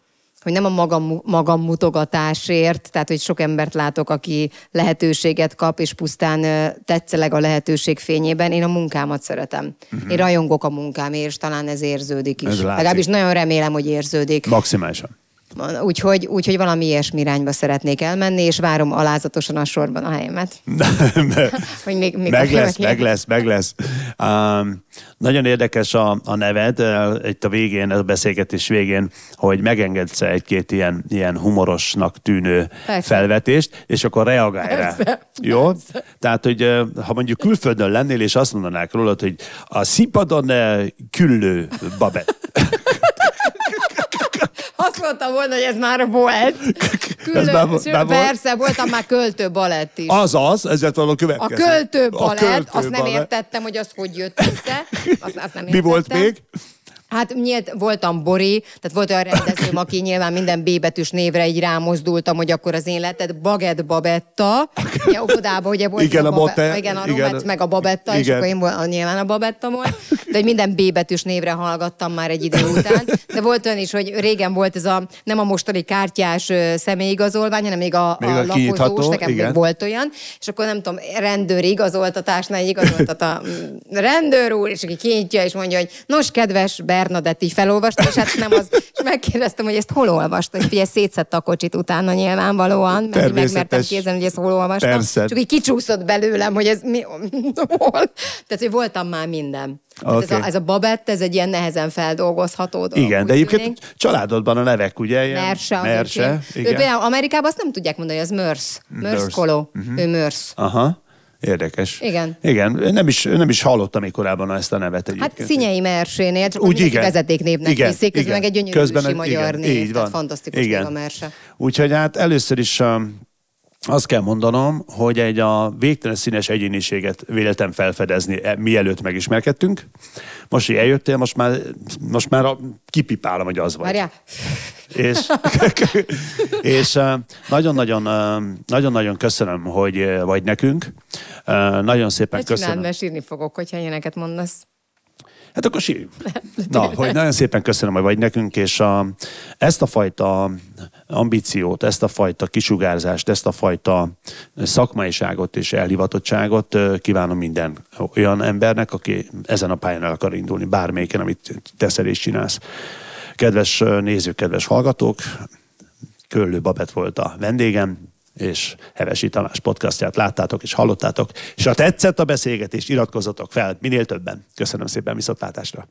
hogy nem a magam, magam mutogatásért, tehát hogy sok embert látok, aki lehetőséget kap, és pusztán tetszeleg a lehetőség fényében. Én a munkámat szeretem. Uh-huh. Én rajongok a munkámért, és talán ez érződik is. Ez Legalábbis nagyon remélem, hogy érződik. Maximálisan. Úgyhogy, úgyhogy valami ilyesmi irányba szeretnék elmenni, és várom alázatosan a sorban a helyemet. [laughs] hogy még, még meg lesz, meg lesz, meg lesz. Um, nagyon érdekes a, a neved, itt a végén, a beszélgetés végén, hogy megengedsz egy-két ilyen, ilyen humorosnak tűnő Persze. felvetést, és akkor reagálj Persze. rá. Jó? Persze. Tehát, hogy ha mondjuk külföldön lennél, és azt mondanák rólad, hogy a színpadon küllő babett. Mondtam volna, hogy ez már volt. Külön, [laughs] ez már, már persze, volt? voltam már költő balett is. Az az, ez lett való következő. A költő balett, a azt nem értettem, hogy az hogy jött össze. Azt, azt nem Mi volt még? Hát nyílt, voltam Bori, tehát volt olyan rendezőm, aki [laughs] nyilván minden B betűs névre így rámozdultam, hogy akkor az én lettet Baget Babetta. Ja, odaába ugye volt igen, a, a Babe, igen, a igen, meg a Babetta, igen. és akkor én volt, nyilván a Babetta volt. De hogy minden B betűs névre hallgattam már egy idő után. De volt olyan is, hogy régen volt ez a, nem a mostani kártyás személyigazolvány, hanem még a, még a, a lakozós, nekem igen. még volt olyan, és akkor nem tudom, rendőr igazoltatásnál igazoltat a rendőr úr, és aki kinyitja, és mondja, hogy nos, kedves Ber Bernadett így felolvasta, és hát nem az, és megkérdeztem, hogy ezt hol olvasta, hogy figyelj, szétszette a kocsit utána nyilvánvalóan, mert megmertem kézni, hogy ezt hol olvastam. Persze. Csak így kicsúszott belőlem, hogy ez mi, hol. Tehát, hogy voltam már minden. Okay. Ez, a, ez a babett, ez egy ilyen nehezen feldolgozható dolog. Igen, de egyébként tűnik. családodban a nevek, ugye? Ilyen Merse. Merse. Ő például Amerikában azt nem tudják mondani, hogy ez Mörs. Mörs Koló. Uh-huh. Ő Mörs. Aha. Érdekes. Igen. Igen, nem is, nem is hallottam még korábban ezt a nevet egyébként. Hát Szinyei Mersénél, csak Úgy, igen. vezetéknévnek igen, viszik, közben igen. meg egy gyönyörű közben, magyar igen, név, így van. fantasztikus igen. a Merse. Úgyhogy hát először is um, azt kell mondanom, hogy egy a végtelen színes egyéniséget véltem felfedezni, e, mielőtt megismerkedtünk. Most, hogy eljöttél, most már, most már a, kipipálom, hogy az vagy. Várjál. És, [laughs] és nagyon-nagyon, nagyon-nagyon köszönöm, hogy vagy nekünk. Nagyon szépen ne köszönöm. mert sírni fogok, hogyha ilyeneket mondasz. Hát akkor sírjunk. Na, hogy nagyon szépen köszönöm, hogy vagy nekünk, és a, ezt a fajta ambíciót, ezt a fajta kisugárzást, ezt a fajta szakmaiságot és elhivatottságot kívánom minden olyan embernek, aki ezen a pályán el akar indulni, bármelyiken, amit teszel és csinálsz. Kedves nézők, kedves hallgatók, Köllő Babet volt a vendégem, és Hevesi Tamás podcastját láttátok és hallottátok, és ha tetszett a beszélgetés, iratkozzatok fel minél többen. Köszönöm szépen, viszontlátásra!